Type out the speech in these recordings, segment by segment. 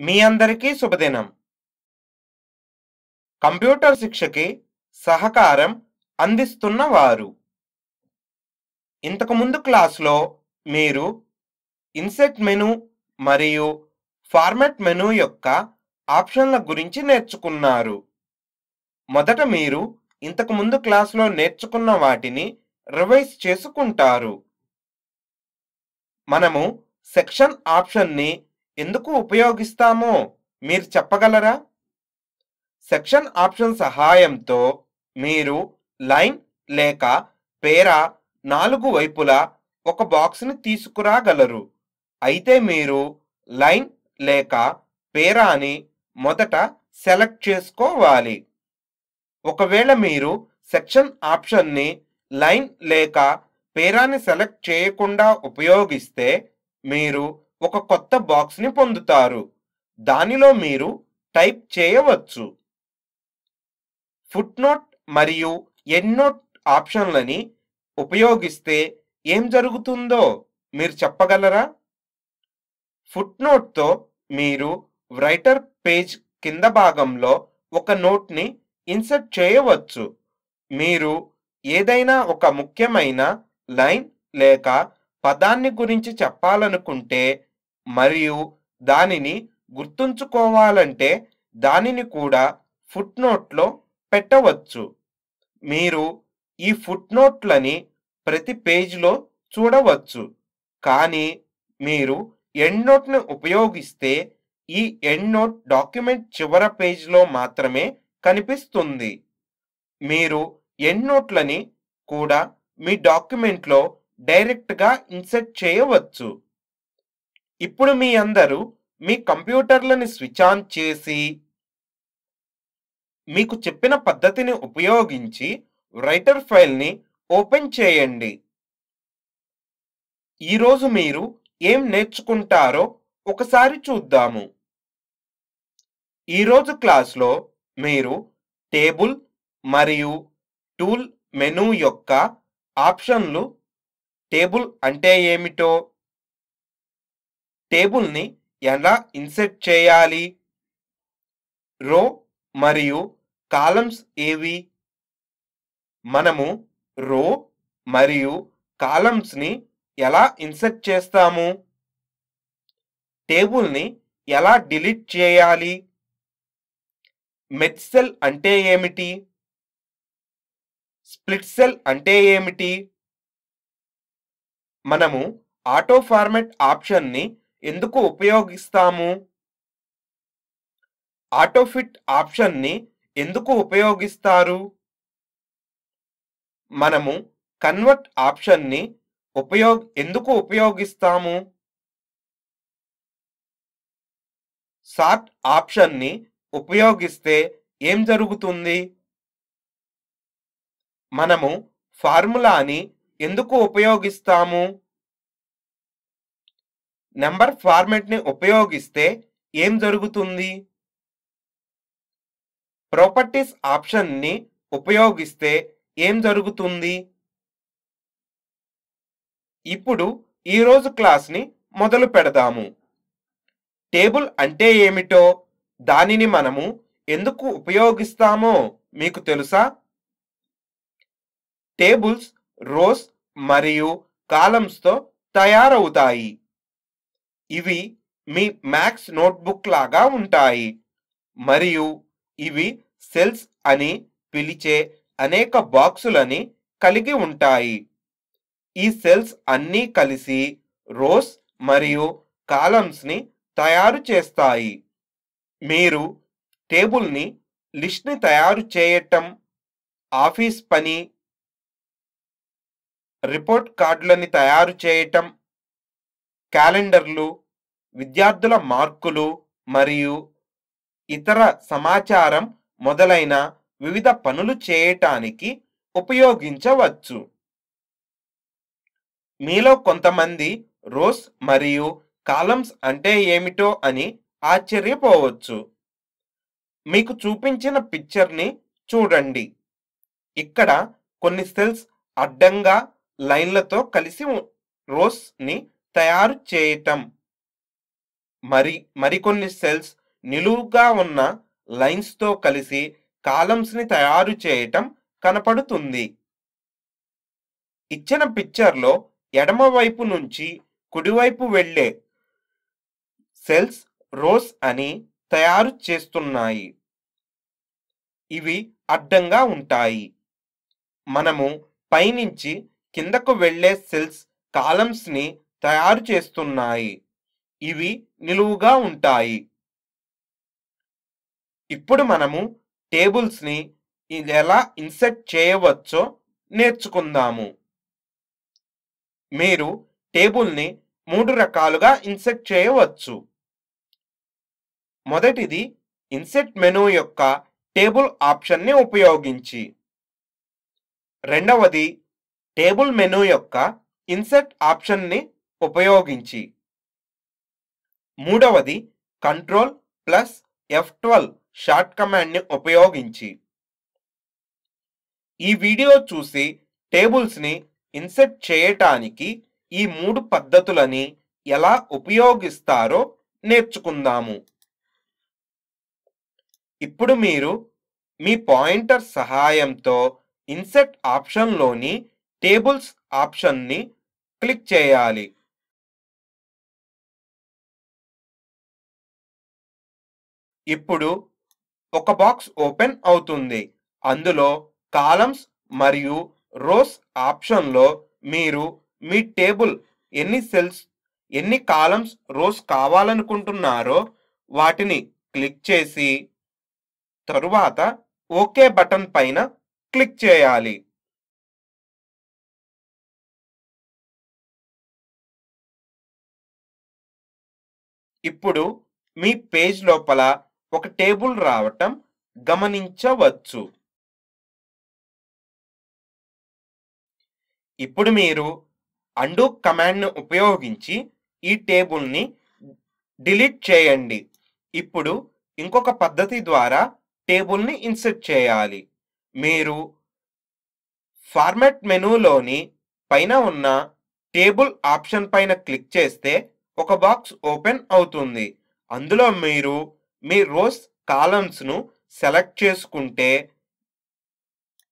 మీ అందరికీ శుభదినం. కంప్యూటర్ శిక్షకి సహకారం అందిస్తున్న వారు. ఇంతకుముందు క్లాస్లో మీరు ఇన్సెట్ మెను మరియు ఫార్మాట్ మెను యొక్క ఆప్షన్ల గురించి నేర్చుకున్నారు. మొదట మీరు ఇంతకుముందు క్లాస్లో నేర్చుకున్న వాటిని రివైజ్ చేసుకుంటారు. మనము సెక్షన్ ఆప్షన్ని ఎందుకు ఉపయోగిస్తామో? మీరు చెప్పగలరా? సెక్షన్ ఆప్షన్ సహాయంతో మీరు లైన్ లేక పేరా నాలుగు వైపులా ఒక బాక్స్ని తీసుకురాగలరు. అయితే మీరు లైన్ లేక పేరాని మొదట సెలెక్ట్ చేసుకోవాలి. ఒకవేళ మీరు సెక్షన్ ఆప్షన్ని లైన్ లేక పేరాని సెలెక్ట్ చేయకుండా ఉపయోగిస్తే మీరు ఒక కొత్త బాక్స్ని పొందుతారు. దానిలో మీరు టైప్ చేయవచ్చు. ఫుట్నోట్ మరియు ఎండ్నోట్ ఆప్షన్లని ఉపయోగిస్తే ఏం జరుగుతుందో మీరు చెప్పగలరా? ఫుట్నోట్తో మీరు రైటర్ పేజ్ కింద భాగంలో ఒక నోట్ని ఇన్సర్ట్ చేయవచ్చు. మీరు ఏదైనా ఒక ముఖ్యమైన లైన్ లేక పదాన్ని గురించి చెప్పాలనుకుంటే మరియు దానిని గుర్తుంచుకోవాలంటే దానిని కూడా ఫుట్నోట్లో పెట్టవచ్చు. మీరు ఈ ఫుట్నోట్లని ప్రతి పేజ్లో చూడవచ్చు. కానీ మీరు ఎండ్ నోట్ని ఉపయోగిస్తే ఈ ఎండ్ నోట్ డాక్యుమెంట్ చివర పేజ్లో మాత్రమే కనిపిస్తుంది. మీరు ఎండ్ నోట్లని కూడా మీ డాక్యుమెంట్లో డైరెక్ట్గా ఇన్సర్ట్ చేయవచ్చు. ఇప్పుడు మీ అందరూ మీ కంప్యూటర్లని స్విచ్ ఆన్ చేసి మీకు చెప్పిన పద్ధతిని ఉపయోగించి రైటర్ ఫైల్ని ఓపెన్ చేయండి. ఈరోజు మీరు ఏం నేర్చుకుంటారో ఒకసారి చూద్దాము. ఈరోజు క్లాస్లో మీరు టేబుల్ మరియు టూల్ మెనూ యొక్క ఆప్షన్లు టేబుల్ అంటే ఏమిటో టేబుల్ని ఎలా ఇన్సెట్ చేయాలి? రో మరియు కాలమ్స్ ఏవి? మనము రో మరియు కాలమ్స్ని ఎలా ఇన్సెర్ట్ చేస్తాము? టేబుల్ని ఎలా డిలీట్ చేయాలి? మెచ్ సెల్ అంటే ఏమిటి? స్ప్లిట్ సెల్ అంటే ఏమిటి? మనము ఆటో ఫార్మాట్ ఆప్షన్ని ఎందుకు ఉపయోగిస్తాము? ఆటోఫిట్ ఆప్షన్ని ఎందుకు ఉపయోగిస్తారు? మనము కన్వర్ట్ ఆప్షన్ని ఉపయోగ ఎందుకు ఉపయోగిస్తాము? సార్ట్ ఆప్షన్ని ఉపయోగిస్తే ఏం జరుగుతుంది? మనము ఫార్ములాని ఎందుకు ఉపయోగిస్తాము? నెంబర్ ఫార్మెట్ని ఉపయోగిస్తే ఏం జరుగుతుంది? ప్రాపర్టీస్ ఆప్షన్ని ఉపయోగిస్తే ఏం జరుగుతుంది? ఇప్పుడు ఈరోజు క్లాస్ని మొదలు పెడదాము. టేబుల్ అంటే ఏమిటో? దానిని మనము ఎందుకు ఉపయోగిస్తామో మీకు తెలుసా? టేబుల్స్ రోస్ మరియు కాలమ్స్తో తయారవుతాయి. ఇవి మీ మ్యాథ్స్ నోట్బుక్ లాగా ఉంటాయి. మరియు ఇవి సెల్స్ అని పిలిచే అనేక బాక్సులని కలిగి ఉంటాయి. ఈ సెల్స్ అన్నీ కలిసి రోస్ మరియు కాలమ్స్ని తయారు చేస్తాయి. మీరు టేబుల్ని లిస్ట్ని తయారు చేయటం ఆఫీస్ పని రిపోర్ట్ కార్డులని తయారు చేయటం క్యాలెండర్లు విద్యార్థుల మార్కులు మరియు ఇతర సమాచారం మొదలైన వివిధ పనులు చేయటానికి ఉపయోగించవచ్చు. మీలో కొంతమంది రోస్ మరియు కాలమ్స్ అంటే ఏమిటో అని ఆశ్చర్యపోవచ్చు. మీకు చూపించిన పిక్చర్ని చూడండి. ఇక్కడ కొన్ని సెల్స్ అడ్డంగా లైన్లతో కలిసి రోస్ని తయారు చేయటం. మరి మరికొన్ని సెల్స్ నిలువుగా ఉన్న లైన్స్తో కలిసి కాలమ్స్ని తయారు చేయటం కనపడుతుంది. ఇచ్చిన పిక్చర్లో ఎడమవైపు నుంచి కుడివైపు వెళ్ళే సెల్స్ రోస్ అని తయారు చేస్తున్నాయి. ఇవి అడ్డంగా ఉంటాయి. మనము పైనుంచి కిందకు వెళ్ళే సెల్స్ కాలమ్స్ని తయారు చేస్తున్నాయి. ఇవి నిలువుగా ఉంటాయి. ఇప్పుడు మనము టేబుల్స్ని ఎలా ఇన్సెట్ చేయవచ్చో నేర్చుకుందాము. మీరు టేబుల్ని మూడు రకాలుగా ఇన్సెట్ చేయవచ్చు. మొదటిది ఇన్సెట్ మెనూ యొక్క టేబుల్ ఆప్షన్ని ఉపయోగించి. రెండవది టేబుల్ మెనూ యొక్క ఇన్సెట్ ఆప్షన్ని ఉపయోగించి. మూడవది control plus F twelve short కమాండ్ని ఉపయోగించి. ఈ వీడియో చూసి టేబుల్స్ని ఇన్సెట్ చేయటానికి ఈ మూడు పద్ధతులని ఎలా ఉపయోగిస్తారో నేర్చుకుందాము. ఇప్పుడు మీరు మీ పాయింటర్ సహాయంతో ఇన్సెట్ ఆప్షన్లోని టేబుల్స్ ఆప్షన్ని క్లిక్ చేయాలి. ఇప్పుడు ఒక బాక్స్ ఓపెన్ అవుతుంది. అందులో కాలమ్స్ మరియు రోస్ ఆప్షన్లో మీరు మీ టేబుల్ ఎన్ని సెల్స్ ఎన్ని కాలమ్స్ రోస్ కావాలనుకుంటున్నారో వాటిని క్లిక్ చేసి తరువాత ఓకే బటన్ పైన క్లిక్ చేయాలి. ఇప్పుడు మీ పేజ్ లోపల ఒక టేబుల్ రావటం గమనించవచ్చు. ఇప్పుడు మీరు అండు కమాండ్ను ఉపయోగించి ఈ టేబుల్ని డిలీట్ చేయండి. ఇప్పుడు ఇంకొక పద్ధతి ద్వారా టేబుల్ని ఇన్సర్ట్ చేయాలి. మీరు ఫార్మాట్ మెనూలోని పైన ఉన్న టేబుల్ ఆప్షన్ పైన క్లిక్ చేస్తే ఒక బాక్స్ ఓపెన్ అవుతుంది. అందులో మీరు మీ రోస్ కాలమ్స్ను సెలెక్ట్ చేసుకుంటే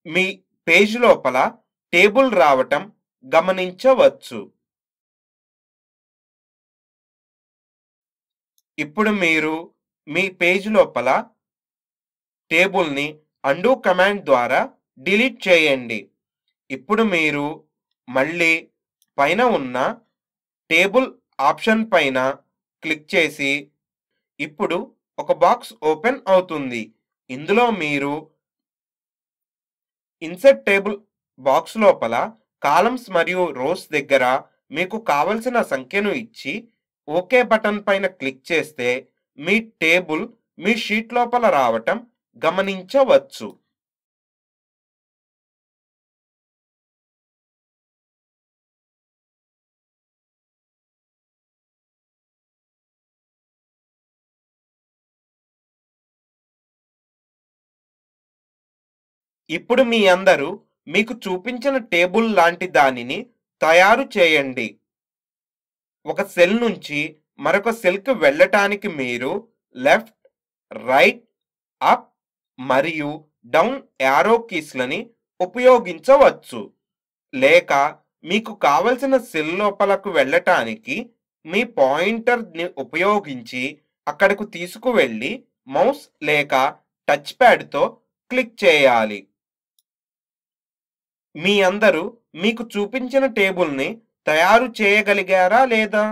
మీ పేజ్ లోపల టేబుల్ రావటం గమనించవచ్చు. ఇప్పుడు మీరు మీ పేజ్ లోపల టేబుల్ని అండు కమాండ్ ద్వారా డిలీట్ చేయండి. ఇప్పుడు మీరు మళ్ళీ పైన ఉన్న టేబుల్ ఆప్షన్ పైన క్లిక్ చేసి ఇప్పుడు ఒక బాక్స్ ఓపెన్ అవుతుంది. ఇందులో మీరు ఇన్సర్ట్ టేబుల్ బాక్స్ లోపల కాలమ్స్ మరియు రోస్ దగ్గర మీకు కావలసిన సంఖ్యను ఇచ్చి ఓకే బటన్ పైన క్లిక్ చేస్తే మీ టేబుల్ మీ షీట్ లోపల రావటం గమనించవచ్చు. ఇప్పుడు మీ అందరూ మీకు చూపించిన టేబుల్ లాంటి దానిని తయారు చేయండి. ఒక సెల్ నుంచి మరొక సెల్కి వెళ్ళటానికి మీరు లెఫ్ట్ రైట్ అప్ మరియు డౌన్ యారో కీస్లని ఉపయోగించవచ్చు. లేక మీకు కావలసిన సెల్ లోపలకు వెళ్ళటానికి మీ పాయింటర్ని ఉపయోగించి అక్కడకు తీసుకువెళ్ళి మౌస్ లేక టచ్ ప్యాడ్తో క్లిక్ చేయాలి. మీ అందరూ మీకు చూపించిన టేబుల్ని తయారు చేయగలిగారా లేదా?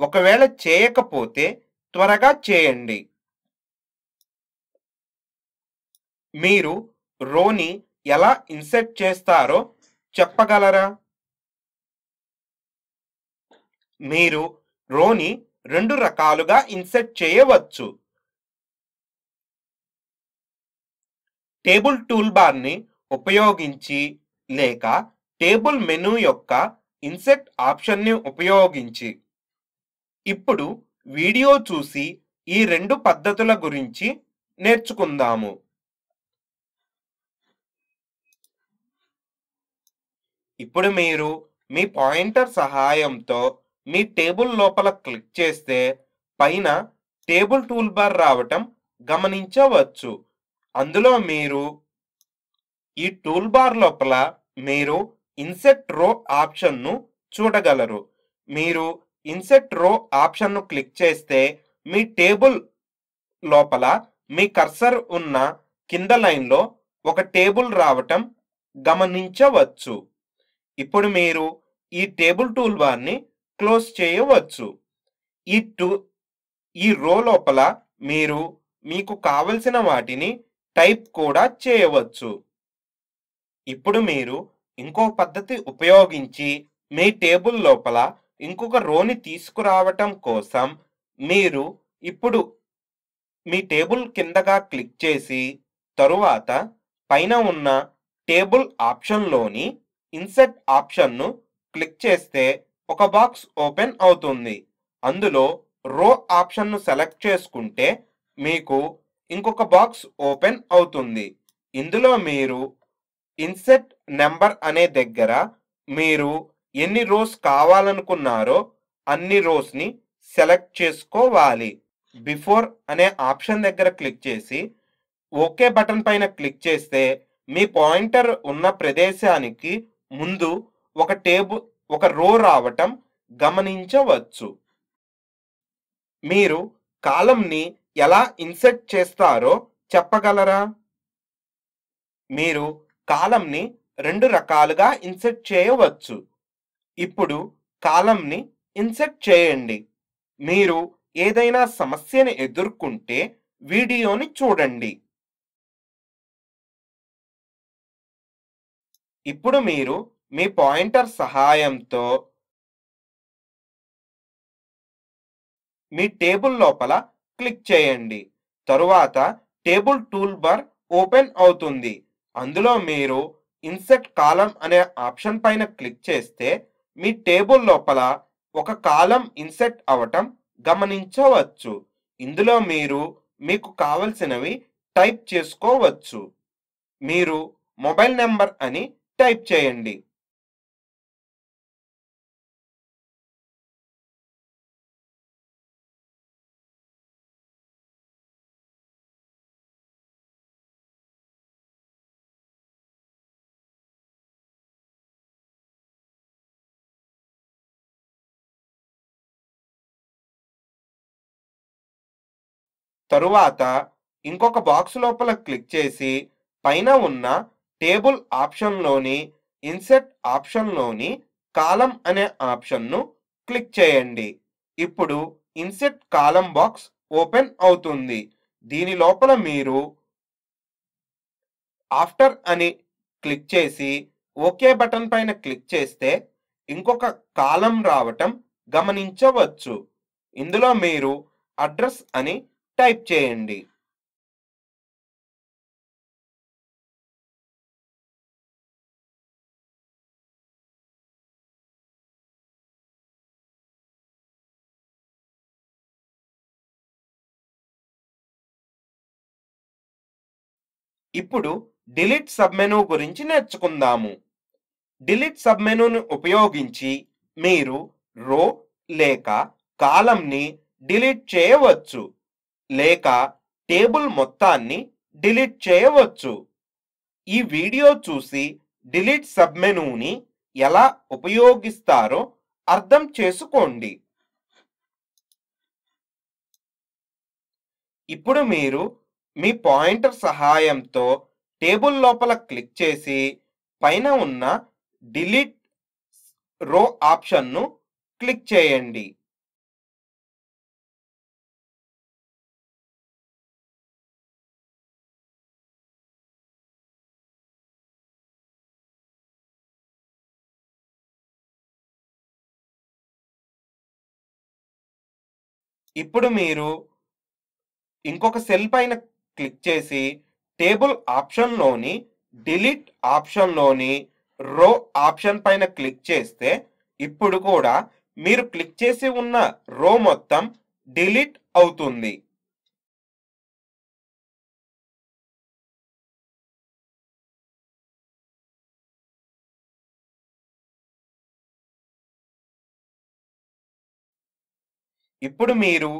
ఒకవేళ చేయకపోతే త్వరగా చేయండి. మీరు రోని ఎలా ఇన్సెట్ చేస్తారో చెప్పగలరా? మీరు రోని రెండు రకాలుగా ఇన్సెట్ చేయవచ్చు. టేబుల్ టూల్ బార్ని ఉపయోగించి లేక టేబుల్ మెనూ యొక్క ఇన్సెట్ ఆప్షన్ని ఉపయోగించి. ఇప్పుడు వీడియో చూసి ఈ రెండు పద్ధతుల గురించి నేర్చుకుందాము. ఇప్పుడు మీరు మీ పాయింటర్ సహాయంతో మీ టేబుల్ లోపల క్లిక్ చేస్తే పైన టేబుల్ టూల్ బార్ రావటం గమనించవచ్చు. అందులో మీరు ఈ టూల్ బార్ లోపల మీరు ఇన్సెట్ రో ఆప్షన్ను చూడగలరు. మీరు ఇన్సెట్ రో ఆప్షన్ను క్లిక్ చేస్తే మీ టేబుల్ లోపల మీ కర్సర్ ఉన్న కింద లైన్లో ఒక టేబుల్ రావటం గమనించవచ్చు. ఇప్పుడు మీరు ఈ టేబుల్ టూల్ బార్ని క్లోజ్ చేయవచ్చు. ఈ టూ ఈ రో లోపల మీరు మీకు కావలసిన వాటిని టైప్ కూడా చేయవచ్చు. ఇప్పుడు మీరు ఇంకో పద్ధతి ఉపయోగించి మీ టేబుల్ లోపల ఇంకొక రోని తీసుకురావటం కోసం మీరు ఇప్పుడు మీ టేబుల్ కిందగా క్లిక్ చేసి తరువాత పైన ఉన్న టేబుల్ ఆప్షన్లోని ఇన్సెట్ ఆప్షన్ను క్లిక్ చేస్తే ఒక బాక్స్ ఓపెన్ అవుతుంది. అందులో రో ఆప్షన్ను సెలెక్ట్ చేసుకుంటే మీకు ఇంకొక బాక్స్ ఓపెన్ అవుతుంది. ఇందులో మీరు ఇన్సెట్ నెంబర్ అనే దగ్గర మీరు ఎన్ని రోస్ కావాలనుకున్నారో అన్ని రోస్ని సెలెక్ట్ చేసుకోవాలి. బిఫోర్ అనే ఆప్షన్ దగ్గర క్లిక్ చేసి ఓకే బటన్ పైన క్లిక్ చేస్తే మీ పాయింటర్ ఉన్న ప్రదేశానికి ముందు ఒక టేబుల్ ఒక రో రావటం గమనించవచ్చు. మీరు కాలంని ఎలా ఇన్సెట్ చేస్తారో చెప్పగలరా? మీరు కాలంని రెండు రకాలుగా ఇన్సెట్ చేయవచ్చు. ఇప్పుడు కాలంని ఇన్సెట్ చేయండి. మీరు ఏదైనా సమస్యను ఎదుర్కొంటే వీడియోని చూడండి. ఇప్పుడు మీరు మీ పాయింటర్ సహాయంతో మీ టేబుల్ లోపల క్లిక్ చేయండి. తరువాత టేబుల్ టూల్ బార్ ఓపెన్ అవుతుంది. అందులో మీరు ఇన్సెట్ కాలం అనే ఆప్షన్ పైన క్లిక్ చేస్తే మీ టేబుల్ లోపల ఒక కాలం ఇన్సెట్ అవటం గమనించవచ్చు. ఇందులో మీరు మీకు కావలసినవి టైప్ చేసుకోవచ్చు. మీరు మొబైల్ నెంబర్ అని టైప్ చేయండి. తరువాత ఇంకొక బాక్స్ లోపల క్లిక్ చేసి పైన ఉన్న టేబుల్ ఆప్షన్లోని ఇన్సెట్ ఆప్షన్లోని కాలం అనే ఆప్షన్ను క్లిక్ చేయండి. ఇప్పుడు ఇన్సెట్ కాలం బాక్స్ ఓపెన్ అవుతుంది. దీని లోపల మీరు ఆఫ్టర్ అని క్లిక్ చేసి ఓకే బటన్ పైన క్లిక్ చేస్తే ఇంకొక కాలం రావటం గమనించవచ్చు. ఇందులో మీరు అడ్రస్ అని టైప్ చేయండి. ఇప్పుడు డిలీట్ సబ్మెను గురించి నేర్చుకుందాము. డిలీట్ సబ్మెనును ఉపయోగించి మీరు రో లేక కాలంని డిలీట్ చేయవచ్చు. లేక టేబుల్ మొత్తాన్ని డిలీట్ చేయవచ్చు. ఈ వీడియో చూసి డిలీట్ సబ్మెనూని ఎలా ఉపయోగిస్తారో అర్థం చేసుకోండి. ఇప్పుడు మీరు మీ పాయింటర్ సహాయంతో టేబుల్ లోపల క్లిక్ చేసి పైన ఉన్న డిలీట్ రో ఆప్షన్ను క్లిక్ చేయండి. ఇప్పుడు మీరు ఇంకొక సెల్ పైన క్లిక్ చేసి టేబుల్ ఆప్షన్లోని డిలీట్ ఆప్షన్లోని రో ఆప్షన్ పైన క్లిక్ చేస్తే ఇప్పుడు కూడా మీరు క్లిక్ చేసి ఉన్న రో మొత్తం డిలీట్ అవుతుంది. ఇప్పుడు మీరు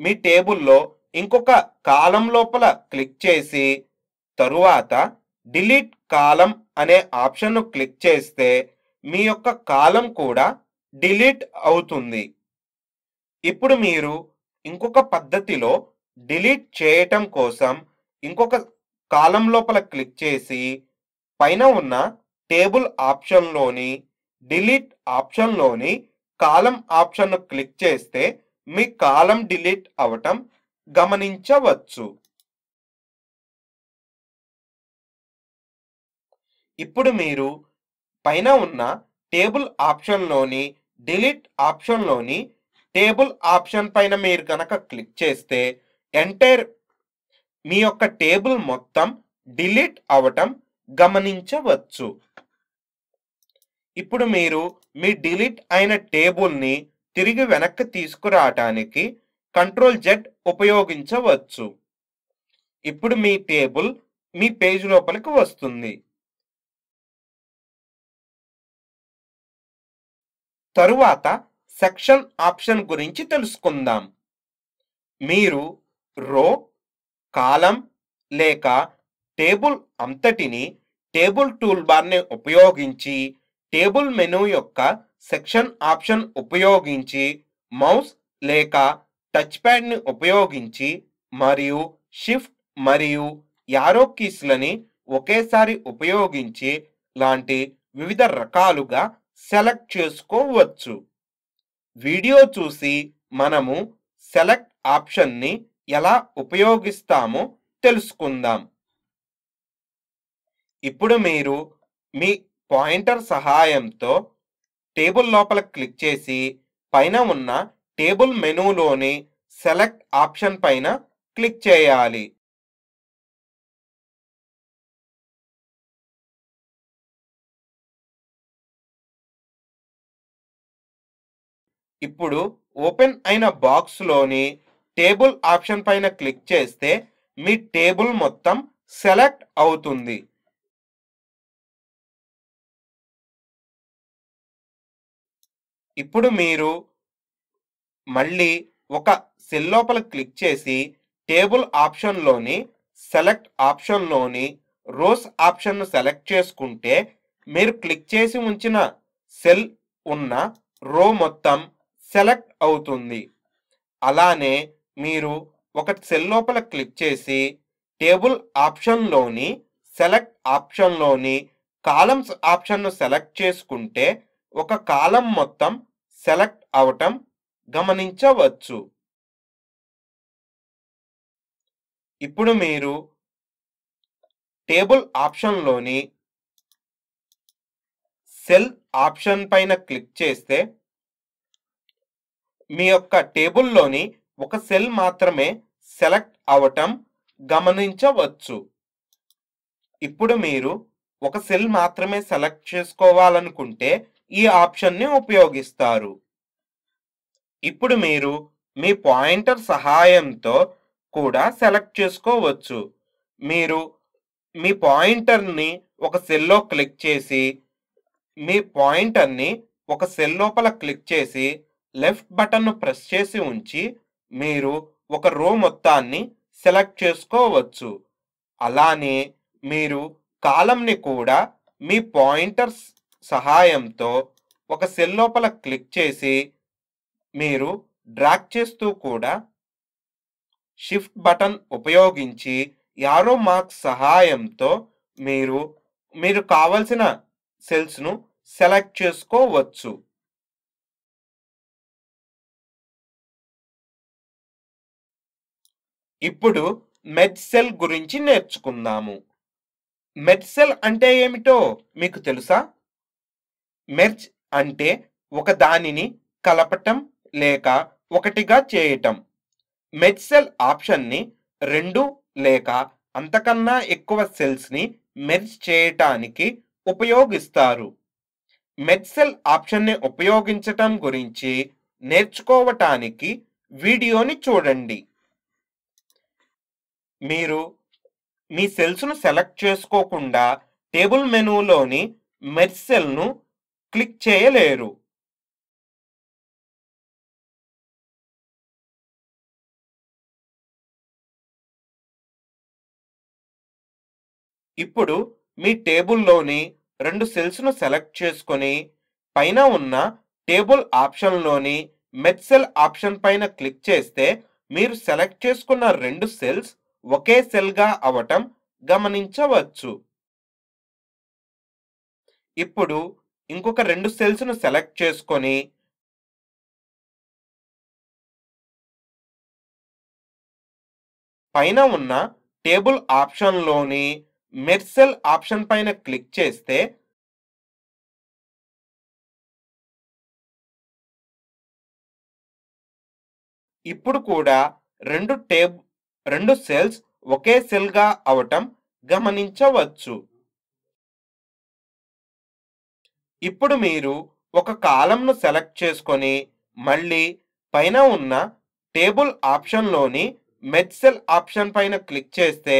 మీ టేబుల్లో ఇంకొక కాలం లోపల క్లిక్ చేసి తరువాత డిలీట్ కాలం అనే ఆప్షన్ను క్లిక్ చేస్తే మీ యొక్క కాలం కూడా డిలీట్ అవుతుంది. ఇప్పుడు మీరు ఇంకొక పద్ధతిలో డిలీట్ చేయటం కోసం ఇంకొక కాలం లోపల క్లిక్ చేసి పైన ఉన్న టేబుల్ ఆప్షన్లోని డిలీట్ ఆప్షన్లోని కాలం ఆప్షన్ను క్లిక్ చేస్తే మీ కాలం డిలీట్ అవటం గమనించవచ్చు. ఇప్పుడు మీరు పైన ఉన్న టేబుల్ ఆప్షన్లోని డిలీట్ ఆప్షన్లోని టేబుల్ ఆప్షన్ పైన మీరు కనుక క్లిక్ చేస్తే ఎంటైర్ మీ యొక్క టేబుల్ మొత్తం డిలీట్ అవటం గమనించవచ్చు. ఇప్పుడు మీరు మీ డిలీట్ అయిన టేబుల్ని తిరిగి వెనక్కి తీసుకురావటానికి కంట్రోల్ జెడ్ ఉపయోగించవచ్చు. ఇప్పుడు మీ టేబుల్ మీ పేజ్ లోపలికి వస్తుంది. తరువాత సెక్షన్ ఆప్షన్ గురించి తెలుసుకుందాం. మీరు రో కాలం లేక టేబుల్ అంతటిని టేబుల్ టూల్ బార్ని ఉపయోగించి టేబుల్ మెనూ యొక్క సెక్షన్ ఆప్షన్ ఉపయోగించి మౌస్ లేక టచ్ ప్యాడ్ని ఉపయోగించి మరియు షిఫ్ట్ మరియు యారో కీస్లని ఒకేసారి ఉపయోగించి లాంటి వివిధ రకాలుగా సెలెక్ట్ చేసుకోవచ్చు. వీడియో చూసి మనము సెలెక్ట్ ఆప్షన్ని ఎలా ఉపయోగిస్తామో తెలుసుకుందాం. ఇప్పుడు మీరు మీ పాయింటర్ సహాయంతో టేబుల్ లోపల క్లిక్ చేసి పైన ఉన్న టేబుల్ మెనూలోని సెలెక్ట్ ఆప్షన్ పైన క్లిక్ చేయాలి. ఇప్పుడు ఓపెన్ అయిన బాక్స్లోని టేబుల్ ఆప్షన్ పైన క్లిక్ చేస్తే మీ టేబుల్ మొత్తం సెలెక్ట్ అవుతుంది. ఇప్పుడు మీరు మళ్ళీ ఒక సెల్ లోపల క్లిక్ చేసి టేబుల్ ఆప్షన్లోని సెలెక్ట్ ఆప్షన్లోని రోస్ ఆప్షన్ను సెలెక్ట్ చేసుకుంటే మీరు క్లిక్ చేసి ఉంచిన సెల్ ఉన్న రో మొత్తం సెలెక్ట్ అవుతుంది. అలానే మీరు ఒక సెల్ లోపల క్లిక్ చేసి టేబుల్ ఆప్షన్లోని సెలెక్ట్ ఆప్షన్లోని కాలమ్స్ ఆప్షన్ను సెలెక్ట్ చేసుకుంటే ఒక కాలం మొత్తం సెలెక్ట్ అవటం గమనించవచ్చు. ఇప్పుడు మీరు టేబుల్ ఆప్షన్లోని సెల్ ఆప్షన్ పైన క్లిక్ చేస్తే మీ యొక్క టేబుల్లోని ఒక సెల్ మాత్రమే సెలెక్ట్ అవటం గమనించవచ్చు. ఇప్పుడు మీరు ఒక సెల్ మాత్రమే సెలెక్ట్ చేసుకోవాలనుకుంటే ఈ ఆప్షన్ని ఉపయోగిస్తారు. ఇప్పుడు మీరు మీ పాయింటర్ సహాయంతో కూడా సెలెక్ట్ చేసుకోవచ్చు. మీరు మీ పాయింటర్ని ఒక సెల్లో క్లిక్ చేసి మీ పాయింటర్ని ఒక సెల్ లోపల క్లిక్ చేసి లెఫ్ట్ బటన్ను ప్రెస్ చేసి ఉంచి మీరు ఒక రో మొత్తాన్ని సెలెక్ట్ చేసుకోవచ్చు. అలానే మీరు కాలంని కూడా మీ పాయింటర్స్ సహాయంతో ఒక సెల్ లోపల క్లిక్ చేసి మీరు డ్రాక్ చేస్తూ కూడా షిఫ్ట్ బటన్ ఉపయోగించి యారో మార్క్ సహాయంతో మీరు మీరు కావలసిన సెల్స్ను సెలెక్ట్ చేసుకోవచ్చు. ఇప్పుడు మెడ్ సెల్ గురించి నేర్చుకుందాము. మెడ్ సెల్ అంటే ఏమిటో మీకు తెలుసా? మెర్జ్ అంటే ఒక దానిని కలపటం లేక ఒకటిగా చేయటం. మెడ్ సెల్ ఆప్షన్ని రెండు లేక అంతకన్నా ఎక్కువ సెల్స్ని మెర్జ్ చేయటానికి ఉపయోగిస్తారు. మెడ్ సెల్ ఆప్షన్ని ఉపయోగించటం గురించి నేర్చుకోవటానికి వీడియోని చూడండి. మీరు మీ సెల్స్ను సెలెక్ట్ చేసుకోకుండా టేబుల్ మెనూలోని మెర్జ్ సెల్ను క్లిక్ చేయలేరు. ఇప్పుడు మీ టేబుల్లోని రెండు సెల్స్ను సెలెక్ట్ చేసుకొని పైన ఉన్న టేబుల్ ఆప్షన్లోని మెట్సెల్ ఆప్షన్ పైన క్లిక్ చేస్తే మీరు సెలెక్ట్ చేసుకున్న రెండు సెల్స్ ఒకే సెల్గా అవటం గమనించవచ్చు. ఇప్పుడు ఇంకొక రెండు సెల్స్ను సెలెక్ట్ చేసుకొని పైన ఉన్న టేబుల్ ఆప్షన్లోని మెర్సెల్ ఆప్షన్ పైన క్లిక్ చేస్తే ఇప్పుడు కూడా రెండు టేబ్ రెండు సెల్స్ ఒకే సెల్గా అవటం గమనించవచ్చు. ఇప్పుడు మీరు ఒక కాలంను సెలెక్ట్ చేసుకొని మళ్ళీ పైన ఉన్న టేబుల్ ఆప్షన్లోని మెడ్సెల్ ఆప్షన్ పైన క్లిక్ చేస్తే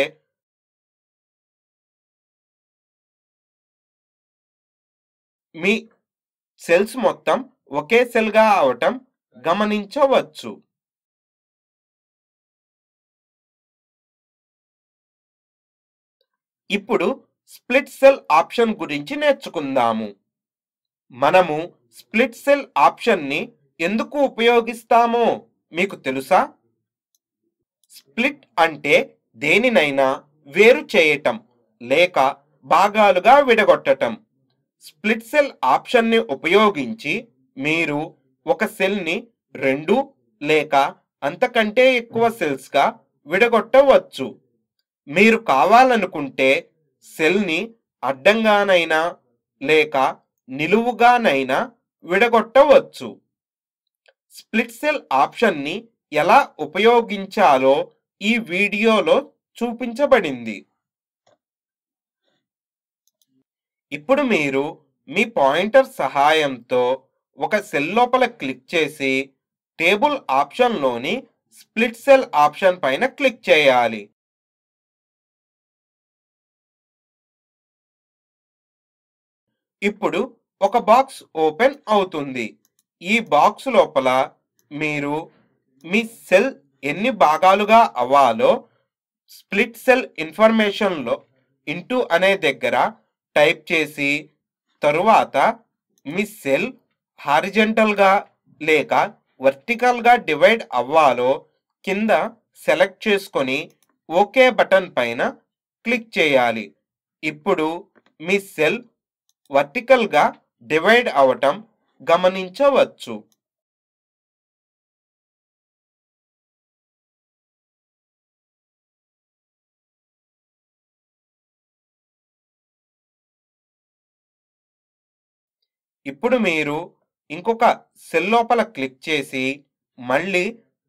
మీ సెల్స్ మొత్తం ఒకే సెల్గా అవటం గమనించవచ్చు. ఇప్పుడు స్ప్లిట్ సెల్ ఆప్షన్ గురించి నేర్చుకుందాము. మనము స్ప్లిట్ సెల్ ఆప్షన్ని ఎందుకు ఉపయోగిస్తామో మీకు తెలుసా? స్ప్లిట్ అంటే దేనినైనా వేరు చేయటం లేక భాగాలుగా విడగొట్టటం. స్ప్లిట్ సెల్ ఆప్షన్ని ఉపయోగించి మీరు ఒక సెల్ని రెండు లేక అంతకంటే ఎక్కువ సెల్స్గా విడగొట్టవచ్చు. మీరు కావాలనుకుంటే సెల్ని అడ్డంగానైనా లేక నిలువుగానైనా విడగొట్టవచ్చు. స్ప్లిట్ సెల్ ఆప్షన్ని ఎలా ఉపయోగించాలో ఈ వీడియోలో చూపించబడింది. ఇప్పుడు మీరు మీ పాయింటర్ సహాయంతో ఒక సెల్ లోపల క్లిక్ చేసి టేబుల్ ఆప్షన్లోని స్ప్లిట్ సెల్ ఆప్షన్ పైన క్లిక్ చేయాలి. ఇప్పుడు ఒక బాక్స్ ఓపెన్ అవుతుంది. ఈ బాక్స్ లోపల మీరు మీ సెల్ ఎన్ని భాగాలుగా అవ్వాలో స్ప్లిట్ సెల్ ఇన్ఫర్మేషన్లో ఇంటూ అనే దగ్గర టైప్ చేసి తరువాత మీ సెల్ హారిజెంటల్గా లేక వర్టికల్గా డివైడ్ అవ్వాలో కింద సెలెక్ట్ చేసుకొని ఓకే బటన్ పైన క్లిక్ చేయాలి. ఇప్పుడు మీ సెల్ వర్టికల్గా డివైడ్ అవటం గమనించవచ్చు. ఇప్పుడు మీరు ఇంకొక సెల్ లోపల క్లిక్ చేసి మళ్ళీ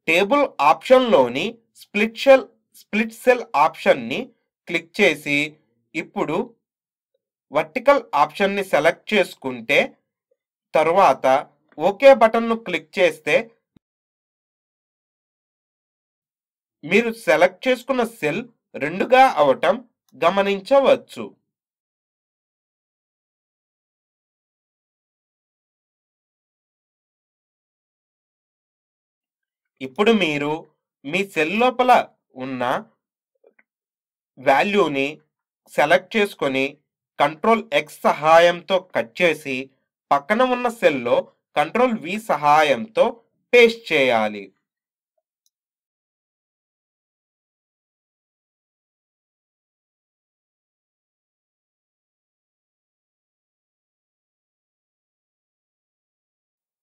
టేబుల్ ఆప్షన్లోని స్ప్లిట్ సెల్ స్ప్లిట్ సెల్ ఆప్షన్ని క్లిక్ చేసి ఇప్పుడు వర్టికల్ ఆప్షన్ని సెలెక్ట్ చేసుకుంటే తరువాత ఓకే బటన్ను క్లిక్ చేస్తే మీరు సెలెక్ట్ చేసుకున్న సెల్ రెండుగా అవటం గమనించవచ్చు. ఇప్పుడు మీరు మీ సెల్ లోపల ఉన్న వాల్యూని సెలెక్ట్ చేసుకొని కంట్రోల్ ఎక్స్ సహాయంతో కట్ చేసి పక్కన ఉన్న సెల్లో కంట్రోల్ వి సహాయంతో పేస్ట్ చేయాలి.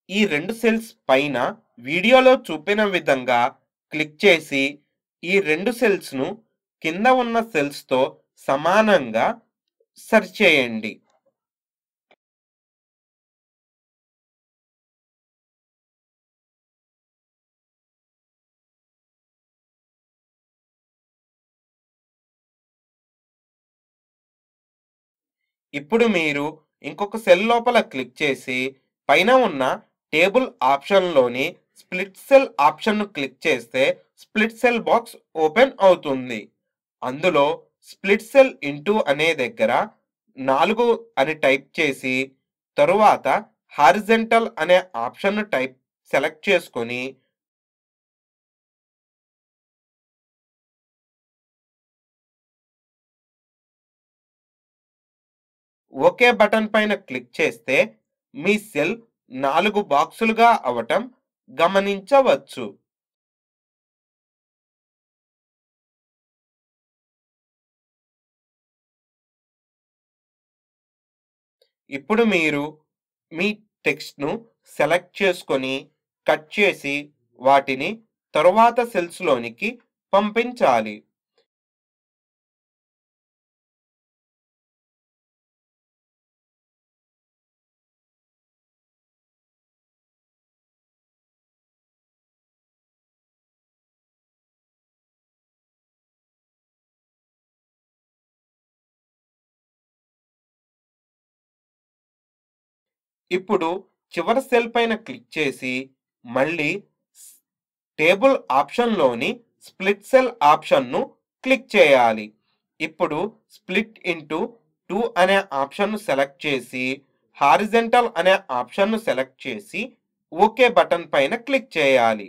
ఈ రెండు సెల్స్ పైన వీడియోలో చూపిన విధంగా క్లిక్ చేసి ఈ రెండు సెల్స్ను కింద ఉన్న సెల్స్తో సమానంగా సెర్చ్ చేయండి. ఇప్పుడు మీరు ఇంకొక సెల్ లోపల క్లిక్ చేసి పైన ఉన్న టేబుల్ ఆప్షన్లోని స్ప్లిట్ సెల్ ఆప్షన్ను క్లిక్ చేస్తే స్ప్లిట్ సెల్ బాక్స్ ఓపెన్ అవుతుంది. అందులో స్ప్లిట్ సెల్ ఇంటూ అనే దగ్గర నాలుగు అని టైప్ చేసి తరువాత హారిజెంటల్ అనే ఆప్షన్ను టైప్ సెలెక్ట్ చేసుకొని ఓకే బటన్ పైన క్లిక్ చేస్తే మీ సెల్ నాలుగు బాక్సులుగా అవటం గమనించవచ్చు. ఇప్పుడు మీరు మీ టెక్స్ట్ను సెలెక్ట్ చేసుకొని కట్ చేసి వాటిని తరువాత సెల్స్లోనికి పంపించాలి. ఇప్పుడు చివరి సెల్ పైన క్లిక్ చేసి మళ్ళీ టేబుల్ ఆప్షన్లోని స్ప్లిట్ సెల్ ఆప్షన్ను క్లిక్ చేయాలి. ఇప్పుడు స్ప్లిట్ ఇంటూ టూ అనే ఆప్షన్ను సెలెక్ట్ చేసి హారిజెంటల్ అనే ఆప్షన్ను సెలెక్ట్ చేసి ఓకే బటన్ పైన క్లిక్ చేయాలి.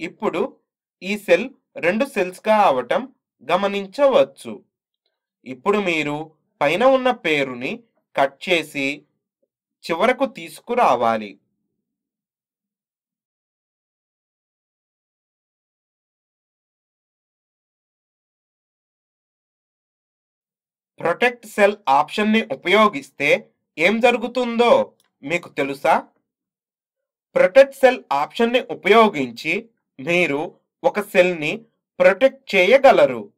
ఇప్పుడు ఈ సెల్ రెండు సెల్స్గా అవటం గమనించవచ్చు. ఇప్పుడు మీరు పైన ఉన్న పేరుని కట్ చేసి చివరకు తీసుకురావాలి. ప్రొటెక్ట్ సెల్ ఆప్షన్ని ఉపయోగిస్తే ఏం జరుగుతుందో మీకు తెలుసా? ప్రొటెక్ట్ సెల్ ఆప్షన్ని ఉపయోగించి మీరు ఒక సెల్ని ప్రొటెక్ట్ చేయగలరు.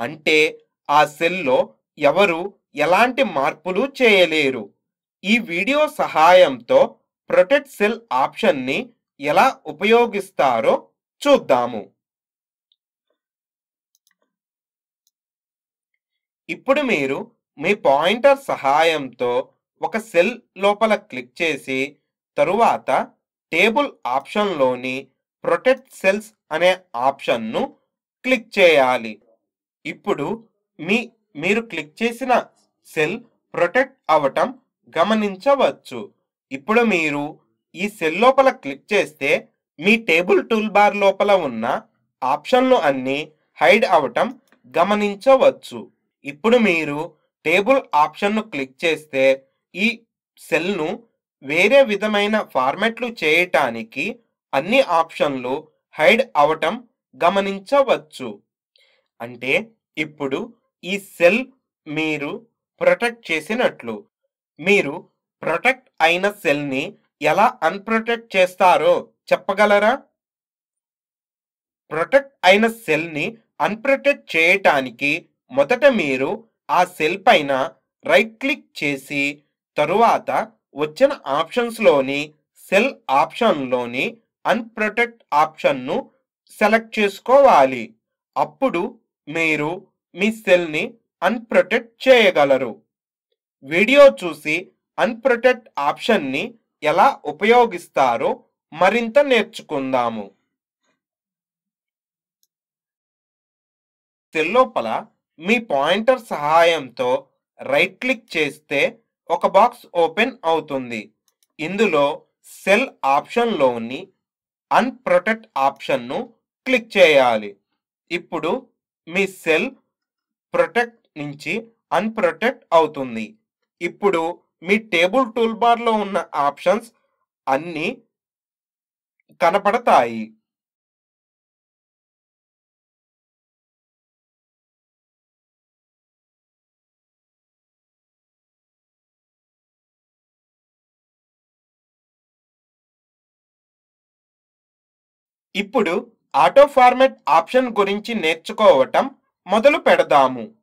అంటే ఆ సెల్లో ఎవరు ఎలాంటి మార్పులు చేయలేరు. ఈ వీడియో సహాయంతో ప్రొటెక్ట్ సెల్ ఆప్షన్ని ఎలా ఉపయోగిస్తారో చూద్దాము. ఇప్పుడు మీరు మీ పాయింటర్ సహాయంతో ఒక సెల్ లోపల క్లిక్ చేసి తరువాత టేబుల్ ఆప్షన్లోని ప్రొటెక్ట్ సెల్స్ అనే ఆప్షన్ను క్లిక్ చేయాలి. ఇప్పుడు మీ మీరు క్లిక్ చేసిన సెల్ ప్రొటెక్ట్ అవటం గమనించవచ్చు. ఇప్పుడు మీరు ఈ సెల్ లోపల క్లిక్ చేస్తే మీ టేబుల్ టూల్ బార్ లోపల ఉన్న ఆప్షన్లు అన్నీ హైడ్ అవటం గమనించవచ్చు. ఇప్పుడు మీరు టేబుల్ ఆప్షన్ను క్లిక్ చేస్తే ఈ సెల్ను వేరే విధమైన ఫార్మెట్లు చేయటానికి అన్ని ఆప్షన్లు హైడ్ అవటం గమనించవచ్చు. అంటే ఇప్పుడు ఈ సెల్ మీరు ప్రొటెక్ట్ చేసినట్లు. మీరు ప్రొటెక్ట్ అయిన సెల్ని ఎలా అన్ప్రొటెక్ట్ చేస్తారో చెప్పగలరా? ప్రొటెక్ట్ అయిన సెల్ని అన్ప్రొటెక్ట్ చేయటానికి మొదట మీరు ఆ సెల్ పైన రైట్ క్లిక్ చేసి తరువాత వచ్చిన ఆప్షన్స్లోని సెల్ ఆప్షన్లోని అన్ప్రొటెక్ట్ ఆప్షన్ను సెలెక్ట్ చేసుకోవాలి. అప్పుడు మీరు మీ సెల్ని అన్ప్రొటెక్ట్ చేయగలరు. వీడియో చూసి అన్ప్రొటెక్ట్ ఆప్షన్ని ఎలా ఉపయోగిస్తారో మరింత నేర్చుకుందాము. సెల్ లోపల మీ పాయింటర్ సహాయంతో రైట్ క్లిక్ చేస్తే ఒక బాక్స్ ఓపెన్ అవుతుంది. ఇందులో సెల్ ఆప్షన్లోని అన్ప్రొటెక్ట్ ఆప్షన్ను క్లిక్ చేయాలి. ఇప్పుడు మీ సెల్ ప్రొటెక్ట్ నుంచి అన్ప్రొటెక్ట్ అవుతుంది. ఇప్పుడు మీ టేబుల్ టూల్ బార్లో ఉన్న ఆప్షన్స్ అన్నీ కనపడతాయి. ఇప్పుడు ఆటో ఫార్మెట్ ఆప్షన్ గురించి నేర్చుకోవటం మొదలు పెడదాము.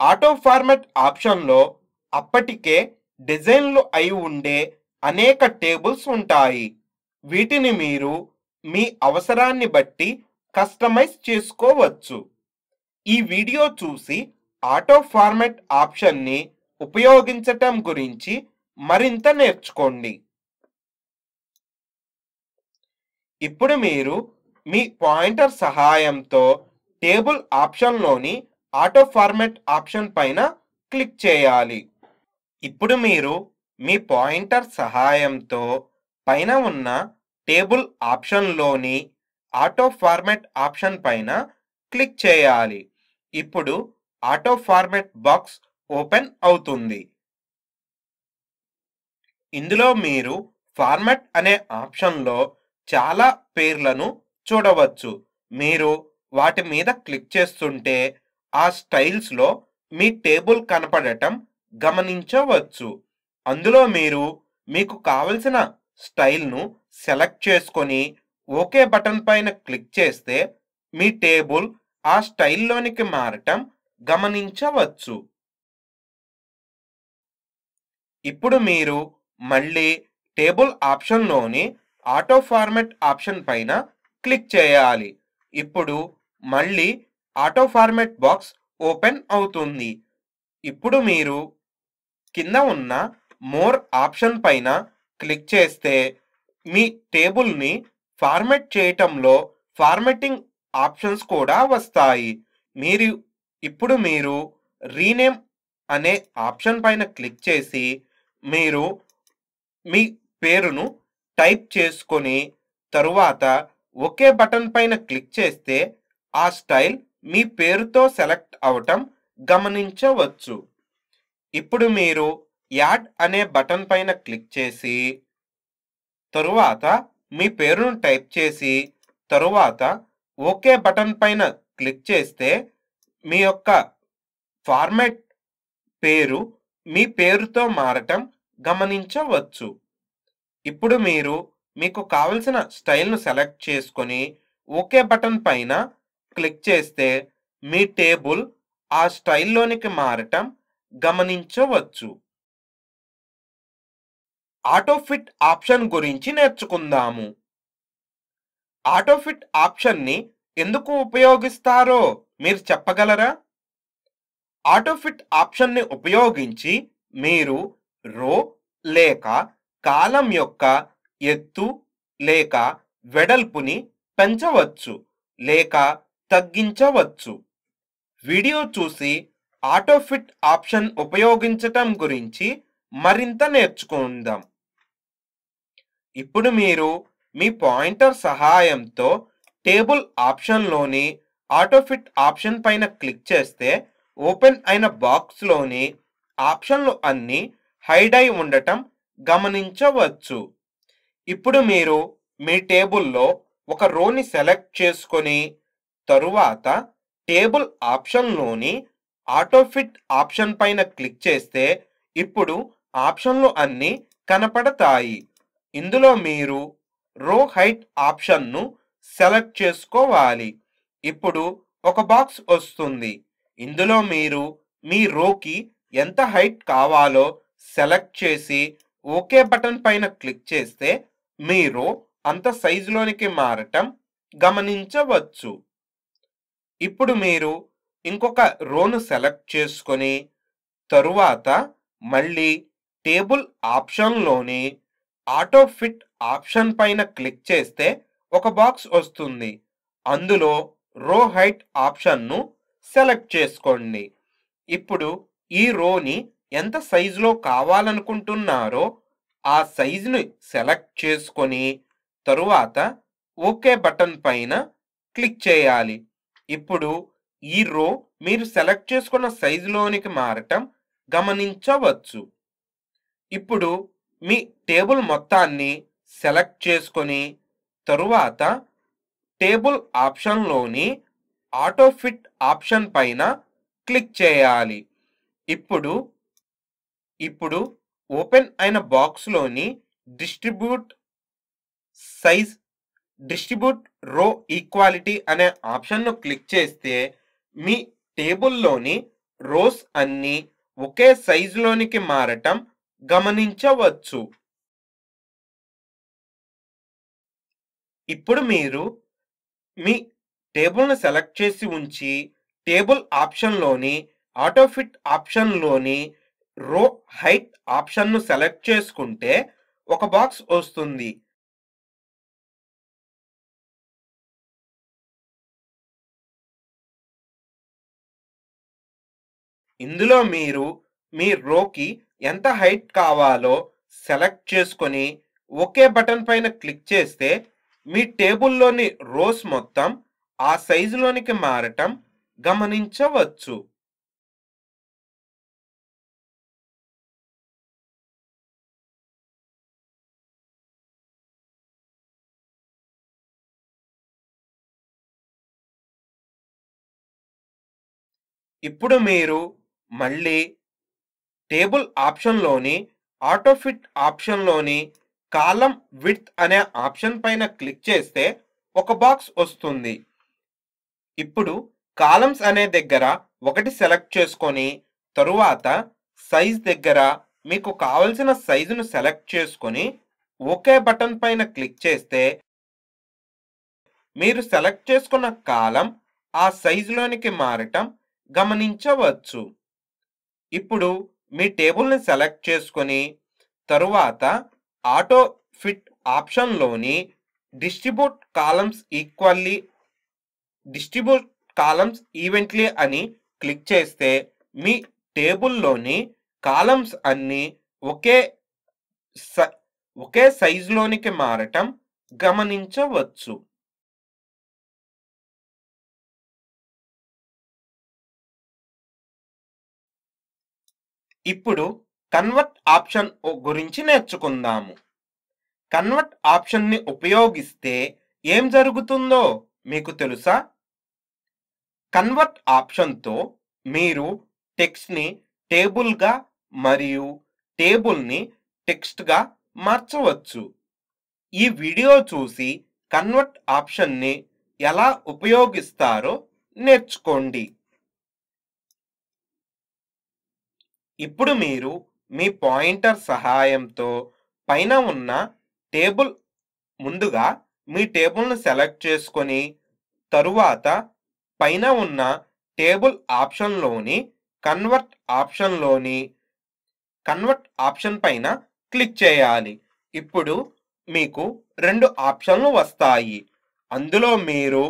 ఆటో ఫార్మెట్ ఆప్షన్లో అప్పటికే డిజైన్లు అయి ఉండే అనేక టేబుల్స్ ఉంటాయి. వీటిని మీరు మీ అవసరాన్ని బట్టి కస్టమైజ్ చేసుకోవచ్చు. ఈ వీడియో చూసి ఆటో ఫార్మాట్ ఆప్షన్ని ఉపయోగించటం గురించి మరింత నేర్చుకోండి. ఇప్పుడు మీరు మీ పాయింటర్ సహాయంతో టేబుల్ ఆప్షన్లోని ఆటో ఫార్మాట్ ఆప్షన్ పైన క్లిక్ చేయాలి. ఇప్పుడు మీరు మీ పాయింటర్ సహాయంతో పైన ఉన్న టేబుల్ ఆప్షన్లోని ఆటో ఫార్మెట్ ఆప్షన్ పైన క్లిక్ చేయాలి. ఇప్పుడు ఆటో ఫార్మెట్ బాక్స్ ఓపెన్ అవుతుంది. ఇందులో మీరు ఫార్మెట్ అనే ఆప్షన్లో చాలా పేర్లను చూడవచ్చు. మీరు వాటి మీద క్లిక్ చేస్తుంటే ఆ స్టైల్స్లో మీ టేబుల్ కనపడటం గమనించవచ్చు. అందులో మీరు మీకు కావలసిన స్టైల్ను సెలెక్ట్ చేసుకొని ఓకే బటన్ పైన క్లిక్ చేస్తే మీ టేబుల్ ఆ స్టైల్లోనికి మారటం గమనించవచ్చు. ఇప్పుడు మీరు మళ్ళీ టేబుల్ ఆప్షన్లోని ఆటో ఫార్మెట్ ఆప్షన్ పైన క్లిక్ చేయాలి. ఇప్పుడు మళ్ళీ ఆటో ఫార్మెట్ బాక్స్ ఓపెన్ అవుతుంది. ఇప్పుడు మీరు కింద ఉన్న మోర్ ఆప్షన్ పైన క్లిక్ చేస్తే మీ టేబుల్ని ఫార్మెట్ చేయటంలో ఫార్మెటింగ్ ఆప్షన్స్ కూడా వస్తాయి. మీరు ఇప్పుడు మీరు రీనేమ్ అనే ఆప్షన్ పైన క్లిక్ చేసి మీరు మీ పేరును టైప్ చేసుకొని తరువాత ఒకే బటన్ పైన క్లిక్ చేస్తే ఆ స్టైల్ మీ పేరుతో సెలెక్ట్ అవటం గమనించవచ్చు. ఇప్పుడు మీరు యాడ్ అనే బటన్ పైన క్లిక్ చేసి తరువాత మీ పేరును టైప్ చేసి తరువాత ఓకే బటన్ పైన క్లిక్ చేస్తే మీ యొక్క ఫార్మాట్ పేరు మీ పేరుతో మారటం గమనించవచ్చు. ఇప్పుడు మీరు మీకు కావలసిన స్టైల్ను సెలెక్ట్ చేసుకొని ఓకే బటన్ పైన క్లిక్ చేస్తే మీ టేబుల్ ఆ స్టైల్లోనికి మారటం గమనించవచ్చు. ఆటోఫిట్ ఆప్షన్ గురించి నేర్చుకుందాము. ఆటోఫిట్ ఆప్షన్ని ఎందుకు ఉపయోగిస్తారో మీరు చెప్పగలరా? ఆటోఫిట్ ఆప్షన్ని ఉపయోగించి మీరు రో లేక కాలం యొక్క ఎత్తు లేక వెడల్పుని పెంచవచ్చు లేక తగ్గించవచ్చు. వీడియో చూసి ఆటోఫిట్ ఆప్షన్ ఉపయోగించటం గురించి మరింత నేర్చుకుందాం. ఇప్పుడు మీరు మీ పాయింటర్ సహాయంతో టేబుల్ ఆప్షన్లోని ఆటోఫిట్ ఆప్షన్ పైన క్లిక్ చేస్తే ఓపెన్ అయిన బాక్స్లోని ఆప్షన్లు అన్నీ హైడ్ అయి ఉండటం గమనించవచ్చు. ఇప్పుడు మీరు మీ టేబుల్లో ఒక రోని సెలెక్ట్ చేసుకొని తరువాత టేబుల్ ఆప్షన్లోని ఆటోఫిట్ ఆప్షన్ పైన క్లిక్ చేస్తే ఇప్పుడు ఆప్షన్లు అన్నీ కనపడతాయి. ఇందులో మీరు రో హైట్ ఆప్షన్ను సెలెక్ట్ చేసుకోవాలి. ఇప్పుడు ఒక బాక్స్ వస్తుంది. ఇందులో మీరు మీ రోకి ఎంత హైట్ కావాలో సెలెక్ట్ చేసి ఓకే బటన్ పైన క్లిక్ చేస్తే మీరు అంత సైజులోనికి మారటం గమనించవచ్చు. ఇప్పుడు మీరు ఇంకొక రోను సెలెక్ట్ చేసుకొని తరువాత మళ్ళీ టేబుల్ ఆప్షన్లోని ఆటో ఫిట్ ఆప్షన్ పైన క్లిక్ చేస్తే ఒక బాక్స్ వస్తుంది. అందులో రో హైట్ ఆప్షన్ను సెలెక్ట్ చేసుకోండి. ఇప్పుడు ఈ రోని ఎంత సైజులో కావాలనుకుంటున్నారో ఆ సైజుని సెలెక్ట్ చేసుకొని తరువాత ఓకే బటన్ పైన క్లిక్ చేయాలి. ఇప్పుడు ఈ రో మీరు సెలెక్ట్ చేసుకున్న సైజులోనికి మారటం గమనించవచ్చు. ఇప్పుడు మీ టేబుల్ మొత్తాన్ని సెలెక్ట్ చేసుకొని తరువాత టేబుల్ ఆప్షన్లోని ఆటోఫిట్ ఆప్షన్ పైన క్లిక్ చేయాలి. ఇప్పుడు ఇప్పుడు ఓపెన్ అయిన బాక్స్లోని distribute size distribute row equality అనే ఆప్షన్ను క్లిక్ చేస్తే మీ టేబుల్లోని రోస్ అన్నీ ఒకే సైజులోనికి మారటం గమనించవచ్చు. ఇప్పుడు మీరు మీ టేబుల్ను సెలెక్ట్ చేసి ఉంచి టేబుల్ ఆప్షన్లోని ఆటోఫిట్ ఆప్షన్లోని రో హైట్ ఆప్షన్ను సెలెక్ట్ చేసుకుంటే ఒక బాక్స్ వస్తుంది. ఇందులో మీరు మీ రోకి ఎంత హైట్ కావాలో సెలెక్ట్ చేసుకొని ఒకే బటన్ పైన క్లిక్ చేస్తే మీ టేబుల్లోని రోస్ మొత్తం ఆ సైజులోనికి మారటం గమనించవచ్చు. ఇప్పుడు మీరు మళ్ళీ టేబుల్ ఆప్షన్లోని ఆటోఫిట్ ఆప్షన్లోని కాలం విడ్త్ అనే ఆప్షన్ పైన క్లిక్ చేస్తే ఒక బాక్స్ వస్తుంది. ఇప్పుడు కాలమ్స్ అనే దగ్గర ఒకటి సెలెక్ట్ చేసుకొని తరువాత సైజ్ దగ్గర మీకు కావలసిన సైజును సెలెక్ట్ చేసుకొని ఓకే బటన్ పైన క్లిక్ చేస్తే మీరు సెలెక్ట్ చేసుకున్న కాలం ఆ సైజులోనికి మారటం గమనించవచ్చు. ఇప్పుడు మీ టేబుల్ని సెలెక్ట్ చేసుకొని తరువాత auto fit ఆప్షన్లోని distribute columns equally distribute columns evenly అని క్లిక్ చేస్తే మీ టేబుల్లోని కాలమ్స్ అన్నీ ఒకే ఒకే సైజులోనికి మారటం గమనించవచ్చు. ఇప్పుడు కన్వర్ట్ ఆప్షన్ గురించి నేర్చుకుందాము. కన్వర్ట్ ఆప్షన్ని ఉపయోగిస్తే ఏం జరుగుతుందో మీకు తెలుసా? కన్వర్ట్ ఆప్షన్తో మీరు టెక్స్ట్ని టేబుల్గా మరియు టేబుల్ని టెక్స్ట్గా మార్చవచ్చు. ఈ వీడియో చూసి కన్వర్ట్ ఆప్షన్ని ఎలా ఉపయోగిస్తారో నేర్చుకోండి. ఇప్పుడు మీరు మీ పాయింటర్ సహాయంతో పైన ఉన్న టేబుల్ ముందుగా మీ టేబుల్ను సెలెక్ట్ చేసుకొని తరువాత పైన ఉన్న టేబుల్ ఆప్షన్లోని కన్వర్ట్ ఆప్షన్లోని కన్వర్ట్ ఆప్షన్ పైన క్లిక్ చేయాలి. ఇప్పుడు మీకు రెండు ఆప్షన్లు వస్తాయి. అందులో మీరు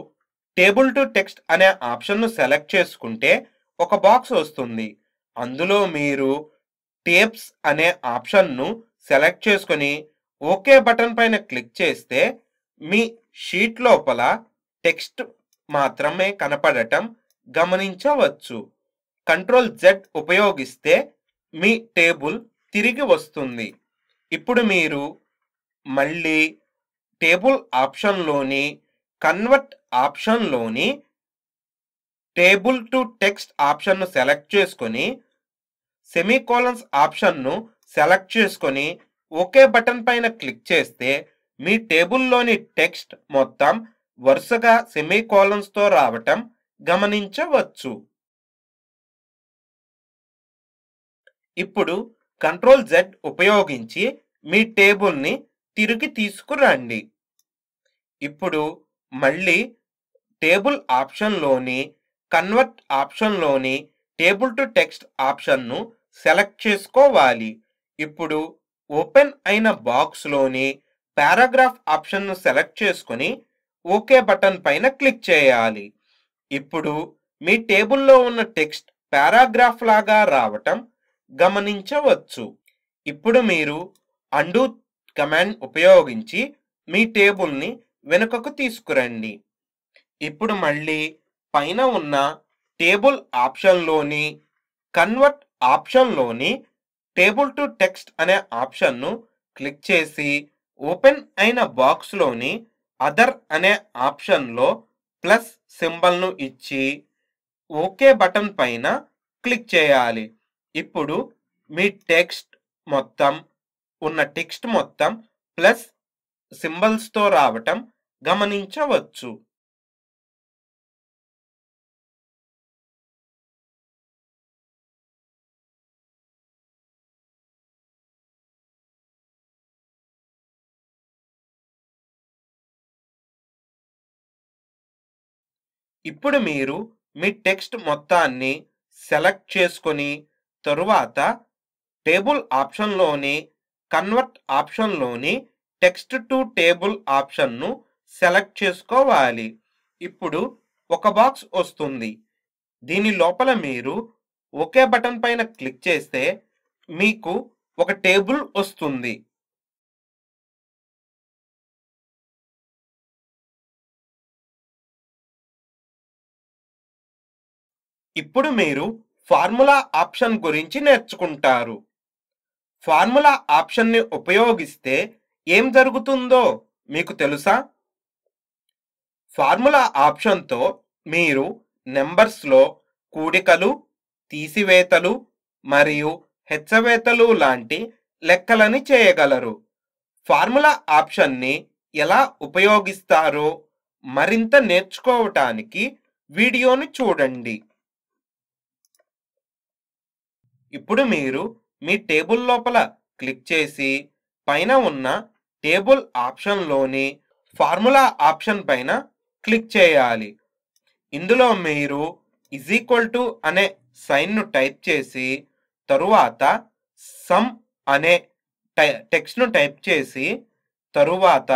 టేబుల్ టు టెక్స్ట్ అనే ఆప్షన్ను సెలెక్ట్ చేసుకుంటే ఒక బాక్స్ వస్తుంది. అందులో మీరు టేప్స్ అనే ఆప్షన్ను సెలెక్ట్ చేసుకొని ఓకే బటన్ పైన క్లిక్ చేస్తే మీ షీట్ లోపల టెక్స్ట్ మాత్రమే కనపడటం గమనించవచ్చు. కంట్రోల్ జెడ్ ఉపయోగిస్తే మీ టేబుల్ తిరిగి వస్తుంది. ఇప్పుడు మీరు మళ్ళీ టేబుల్ ఆప్షన్లోని కన్వర్ట్ ఆప్షన్లోని టేబుల్ టు టెక్స్ట్ ఆప్షన్ను సెలెక్ట్ చేసుకొని సెమీకోలన్స్ ఆప్షన్ను సెలెక్ట్ చేసుకొని ఓకే బటన్ పైన క్లిక్ చేస్తే మీ టేబుల్లోని టెక్స్ట్ మొత్తం వరుసగా సెమీకోలన్స్తో రావటం గమనించవచ్చు. ఇప్పుడు కంట్రోల్ జెడ్ ఉపయోగించి మీ టేబుల్ని తిరిగి తీసుకురండి. ఇప్పుడు మళ్ళీ టేబుల్ ఆప్షన్లోని కన్వర్ట్ ఆప్షన్లోని టేబుల్ టు టెక్స్ట్ ఆప్షన్ను సెలెక్ట్ చేసుకోవాలి. ఇప్పుడు ఓపెన్ అయిన బాక్స్లోని పారాగ్రాఫ్ ఆప్షన్ను సెలెక్ట్ చేసుకొని ఓకే బటన్ పైన క్లిక్ చేయాలి. ఇప్పుడు మీ టేబుల్లో ఉన్న టెక్స్ట్ పారాగ్రాఫ్ లాగా రావటం గమనించవచ్చు. ఇప్పుడు మీరు అండు కమాండ్ ఉపయోగించి మీ టేబుల్ని వెనుకకు తీసుకురండి. ఇప్పుడు మళ్ళీ పైన ఉన్న టేబుల్ ఆప్షన్లోని కన్వర్ట్ ఆప్షన్లోని టేబుల్ టు టెక్స్ట్ అనే ఆప్షన్ను క్లిక్ చేసి ఓపెన్ అయిన బాక్స్లోని అదర్ అనే ఆప్షన్లో ప్లస్ సింబల్ను ఇచ్చి ఓకే బటన్ పైన క్లిక్ చేయాలి. ఇప్పుడు మీ టెక్స్ట్ మొత్తం ఉన్న టెక్స్ట్ మొత్తం ప్లస్ సింబల్స్తో రావటం గమనించవచ్చు. ఇప్పుడు మీరు మీ టెక్స్ట్ మొత్తాన్ని సెలెక్ట్ చేసుకొని తరువాత టేబుల్ ఆప్షన్లోని కన్వర్ట్ ఆప్షన్లోని టెక్స్ట్ టు టేబుల్ ఆప్షన్ను సెలెక్ట్ చేసుకోవాలి. ఇప్పుడు ఒక బాక్స్ వస్తుంది. దీని లోపల మీరు ఒకే బటన్ పైన క్లిక్ చేస్తే మీకు ఒక టేబుల్ వస్తుంది. ఇప్పుడు మీరు ఫార్ములా ఆప్షన్ గురించి నేర్చుకుంటారు. ఫార్ములా ఆప్షన్ని ఉపయోగిస్తే ఏం జరుగుతుందో మీకు తెలుసా? ఫార్ములా ఆప్షన్తో మీరు నెంబర్స్లో కూడికలు తీసివేతలు మరియు హెచ్చవేతలు లాంటి లెక్కలని చేయగలరు. ఫార్ములా ఆప్షన్ని ఎలా ఉపయోగిస్తారో మరింత నేర్చుకోవటానికి వీడియోని చూడండి. ఇప్పుడు మీరు మీ టేబుల్ లోపల క్లిక్ చేసి పైన ఉన్న టేబుల్ ఆప్షన్లోని ఫార్ములా ఆప్షన్ పైన క్లిక్ చేయాలి. ఇందులో మీరు ఇజ్ ఈక్వల్ టు అనే సైన్ను టైప్ చేసి తరువాత సమ్ అనే టై టెక్స్ట్ను టైప్ చేసి తరువాత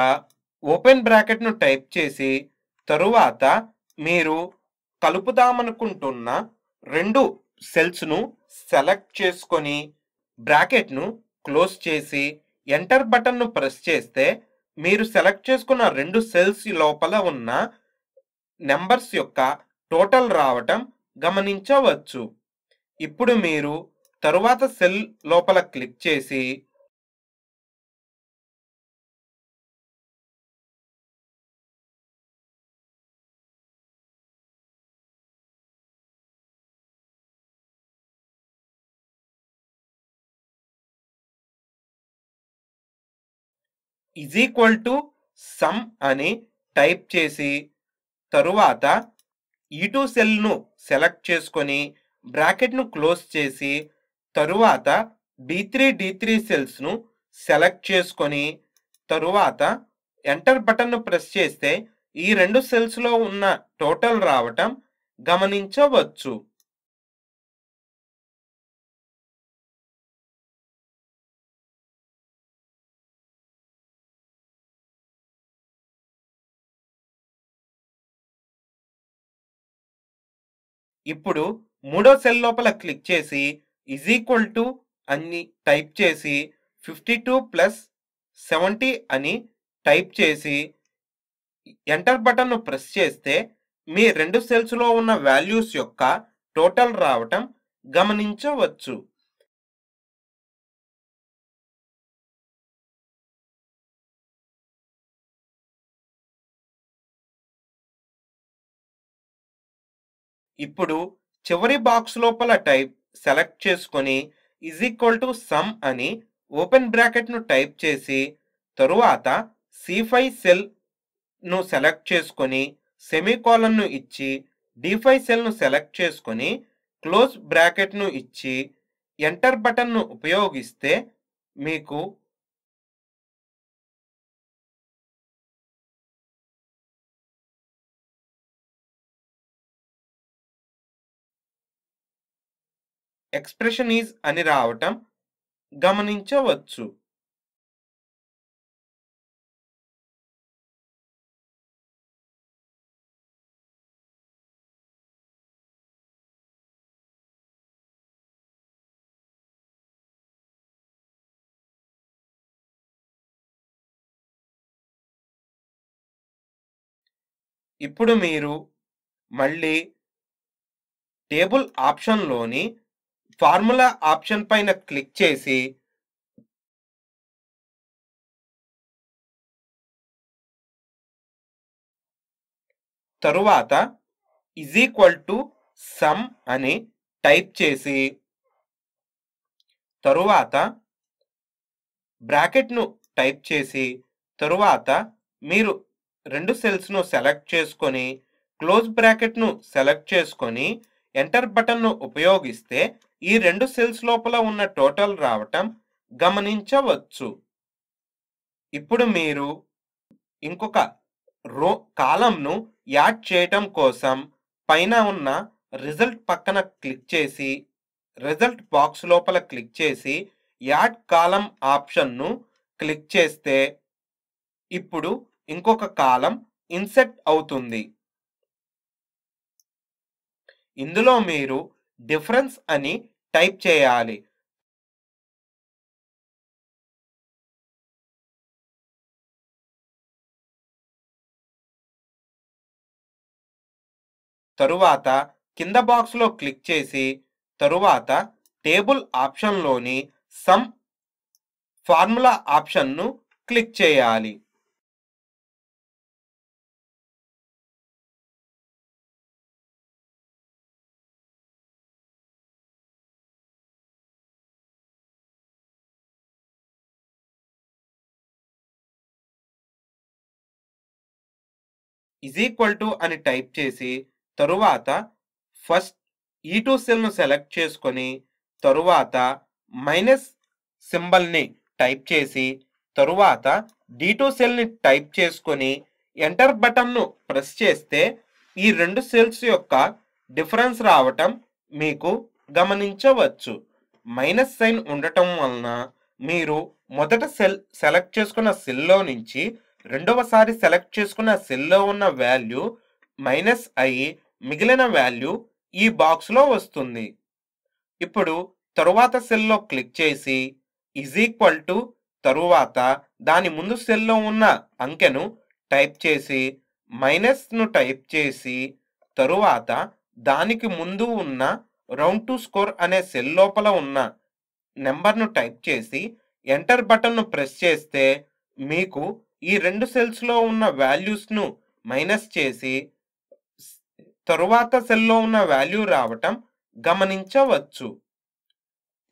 ఓపెన్ బ్రాకెట్ను టైప్ చేసి తరువాత మీరు కలుపుదామనుకుంటున్న రెండు సెల్స్ను సెలెక్ట్ చేసుకొని బ్రాకెట్ను క్లోజ్ చేసి ఎంటర్ బటన్ను ప్రెస్ చేస్తే మీరు సెలెక్ట్ చేసుకున్న రెండు సెల్స్ లోపల ఉన్న నెంబర్స్ యొక్క టోటల్ రావటం గమనించవచ్చు. ఇప్పుడు మీరు తరువాత సెల్ లోపల క్లిక్ చేసి ఇజ్ ఈక్వల్ టు సమ్ అని టైప్ చేసి తరువాత ఈ టూ సెల్ను సెలెక్ట్ చేసుకొని బ్రాకెట్ను క్లోజ్ చేసి తరువాత డి త్రీ డి త్రీ సెల్స్ను సెలెక్ట్ చేసుకొని తరువాత ఎంటర్ బటన్ను ప్రెస్ చేస్తే ఈ రెండు సెల్స్లో ఉన్న టోటల్ రావటం గమనించవచ్చు. ఇప్పుడు మూడో సెల్ లోపల క్లిక్ చేసి ఇజ్ ఈక్వల్ టు అని టైప్ చేసి ఫిఫ్టీ టూ ప్లస్ సెవెంటీ అని టైప్ చేసి ఎంటర్ బటన్ను ప్రెస్ చేస్తే మీ రెండు సెల్స్లో ఉన్న వాల్యూస్ యొక్క టోటల్ రావటం గమనించవచ్చు. ఇప్పుడు చివరి బాక్స్ లోపల టైప్ సెలెక్ట్ చేసుకొని ఇజ్ ఈక్వల్ టు సమ్ అని ఓపెన్ బ్రాకెట్ను టైప్ చేసి తరువాత సి ఫైవ్ సెల్ను సెలెక్ట్ చేసుకొని సెమీకాలన్ను ఇచ్చి డి ఫైవ్ సెల్ను సెలెక్ట్ చేసుకొని క్లోజ్ బ్రాకెట్ను ఇచ్చి ఎంటర్ బటన్ను ఉపయోగిస్తే మీకు ఎక్స్ప్రెషన్ ఈజ్ అని రావటం గమనించవచ్చు. ఇప్పుడు మీరు మళ్ళీ టేబుల్ ఆప్షన్లోని ఫార్ములా ఆప్షన్ పైన క్లిక్ చేసి తరువాత ఇజ్ ఈక్వల్ టు సమ్ అని టైప్ చేసి తరువాత బ్రాకెట్ను టైప్ చేసి తరువాత మీరు రెండు సెల్స్ను సెలెక్ట్ చేసుకొని క్లోజ్ బ్రాకెట్ను సెలెక్ట్ చేసుకొని ఎంటర్ బటన్ను ఉపయోగిస్తే ఈ రెండు సెల్స్ లోపల ఉన్న టోటల్ రావటం గమనించవచ్చు. ఇప్పుడు మీరు ఇంకొక రో కాలంను యాడ్ చేయటం కోసం పైన ఉన్న రిజల్ట్ పక్కన క్లిక్ చేసి రిజల్ట్ బాక్స్ లోపల క్లిక్ చేసి యాడ్ కాలం ఆప్షన్ను క్లిక్ చేస్తే ఇప్పుడు ఇంకొక కాలం ఇన్సెట్ అవుతుంది. ఇందులో మీరు డిఫరెన్స్ అని టైప్ చేయాలి. తరువాత కింద బాక్స్లో క్లిక్ చేసి తరువాత టేబుల్ ఆప్షన్లోని సమ్ ఫార్ములా ఆప్షన్ను క్లిక్ చేయాలి. ఇజ్ ఈక్వల్ టు అని టైప్ చేసి తరువాత ఫస్ట్ ఈ టూ సెల్ను సెలెక్ట్ చేసుకొని తరువాత మైనస్ సింబల్ని టైప్ చేసి తరువాత డి టూ సెల్ని టైప్ చేసుకొని ఎంటర్ బటన్ను ప్రెస్ చేస్తే ఈ రెండు సెల్స్ యొక్క డిఫరెన్స్ రావటం మీకు గమనించవచ్చు. మైనస్ సైన్ ఉండటం వలన మీరు మొదట సెల్ సెలెక్ట్ చేసుకున్న సెల్లో నుంచి రెండవసారి సెలెక్ట్ చేసుకున్న సెల్లో ఉన్న వాల్యూ మైనస్ అయ్యి మిగిలిన వాల్యూ ఈ బాక్స్లో వస్తుంది. ఇప్పుడు తరువాత సెల్లో క్లిక్ చేసి ఈజ్ ఈక్వల్ టు తరువాత దాని ముందు సెల్లో ఉన్న అంకెను టైప్ చేసి మైనస్ను టైప్ చేసి తరువాత దానికి ముందు ఉన్న రౌండ్ టు స్కోర్ అనే సెల్ లోపల ఉన్న నెంబర్ను టైప్ చేసి ఎంటర్ బటన్ను ప్రెస్ చేస్తే మీకు ఈ రెండు సెల్స్లో ఉన్న వాల్యూస్ను మైనస్ చేసి తరువాత సెల్లో ఉన్న వాల్యూ రావటం గమనించవచ్చు.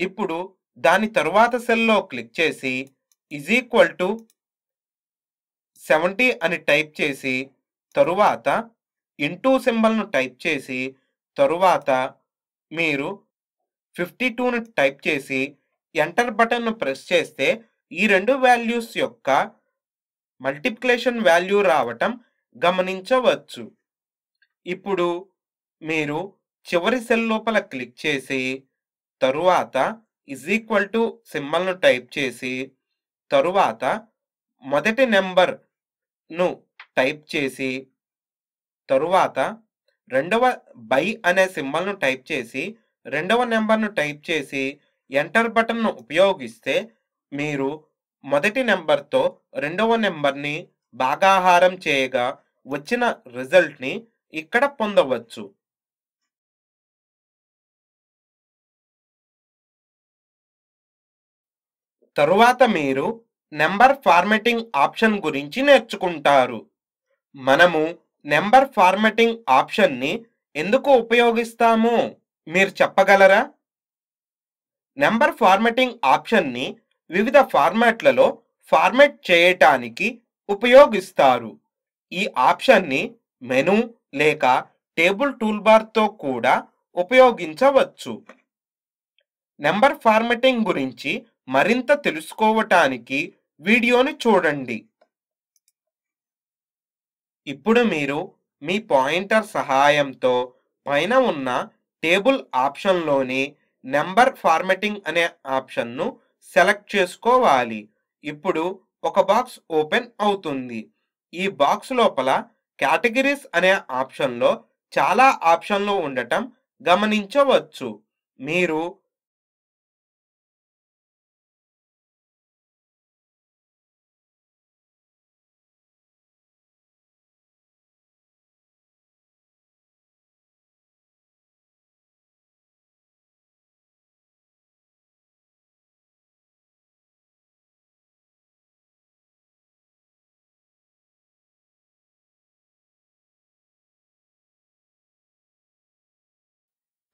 ఇప్పుడు దాని తరువాత సెల్లో క్లిక్ చేసి ఇజ్ ఈక్వల్ టు సెవెంటీ అని టైప్ చేసి తరువాత ఇంటూ సింబల్ను టైప్ చేసి తరువాత మీరు ఫిఫ్టీ టూను టైప్ చేసి ఎంటర్ బటన్ను ప్రెస్ చేస్తే ఈ రెండు వాల్యూస్ యొక్క మల్టిప్లికేషన్ వాల్యూ రావటం గమనించవచ్చు. ఇప్పుడు మీరు చివరి సెల్ లోపల క్లిక్ చేసి తరువాత ఇజ్ ఈక్వల్ టు సింబల్ను టైప్ చేసి తరువాత మొదటి నెంబర్ను టైప్ చేసి తరువాత రెండవ బై అనే సింబల్ను టైప్ చేసి రెండవ నెంబర్ను టైప్ చేసి ఎంటర్ బటన్ను ఉపయోగిస్తే మీరు మొదటి నెంబర్తో రెండవ నెంబర్ని భాగాహారం చేయగా వచ్చిన రిజల్ట్ని ఇక్కడ పొందవచ్చు. తరువాత మీరు నెంబర్ ఫార్మెటింగ్ ఆప్షన్ గురించి నేర్చుకుంటారు. మనము నెంబర్ ఫార్మెటింగ్ ఆప్షన్ని ఎందుకు ఉపయోగిస్తామో? మీరు చెప్పగలరా? నెంబర్ ఫార్మెటింగ్ ఆప్షన్ని వివిధ ఫార్మాట్లలో ఫార్మెట్ చేయటానికి ఉపయోగిస్తారు. ఈ ఆప్షన్ని మెను లేక టేబుల్ టూల్బార్తో కూడా ఉపయోగించవచ్చు. నెంబర్ ఫార్మెటింగ్ గురించి మరింత తెలుసుకోవటానికి వీడియోని చూడండి. ఇప్పుడు మీరు మీ పాయింటర్ సహాయంతో పైన ఉన్న టేబుల్ ఆప్షన్లోని నెంబర్ ఫార్మెటింగ్ అనే ఆప్షన్ను సెలెక్ట్ చేసుకోవాలి. ఇప్పుడు ఒక బాక్స్ ఓపెన్ అవుతుంది. ఈ బాక్స్ లోపల కేటగిరీస్ అనే ఆప్షన్లో చాలా ఆప్షన్లు ఉండటం గమనించవచ్చు. మీరు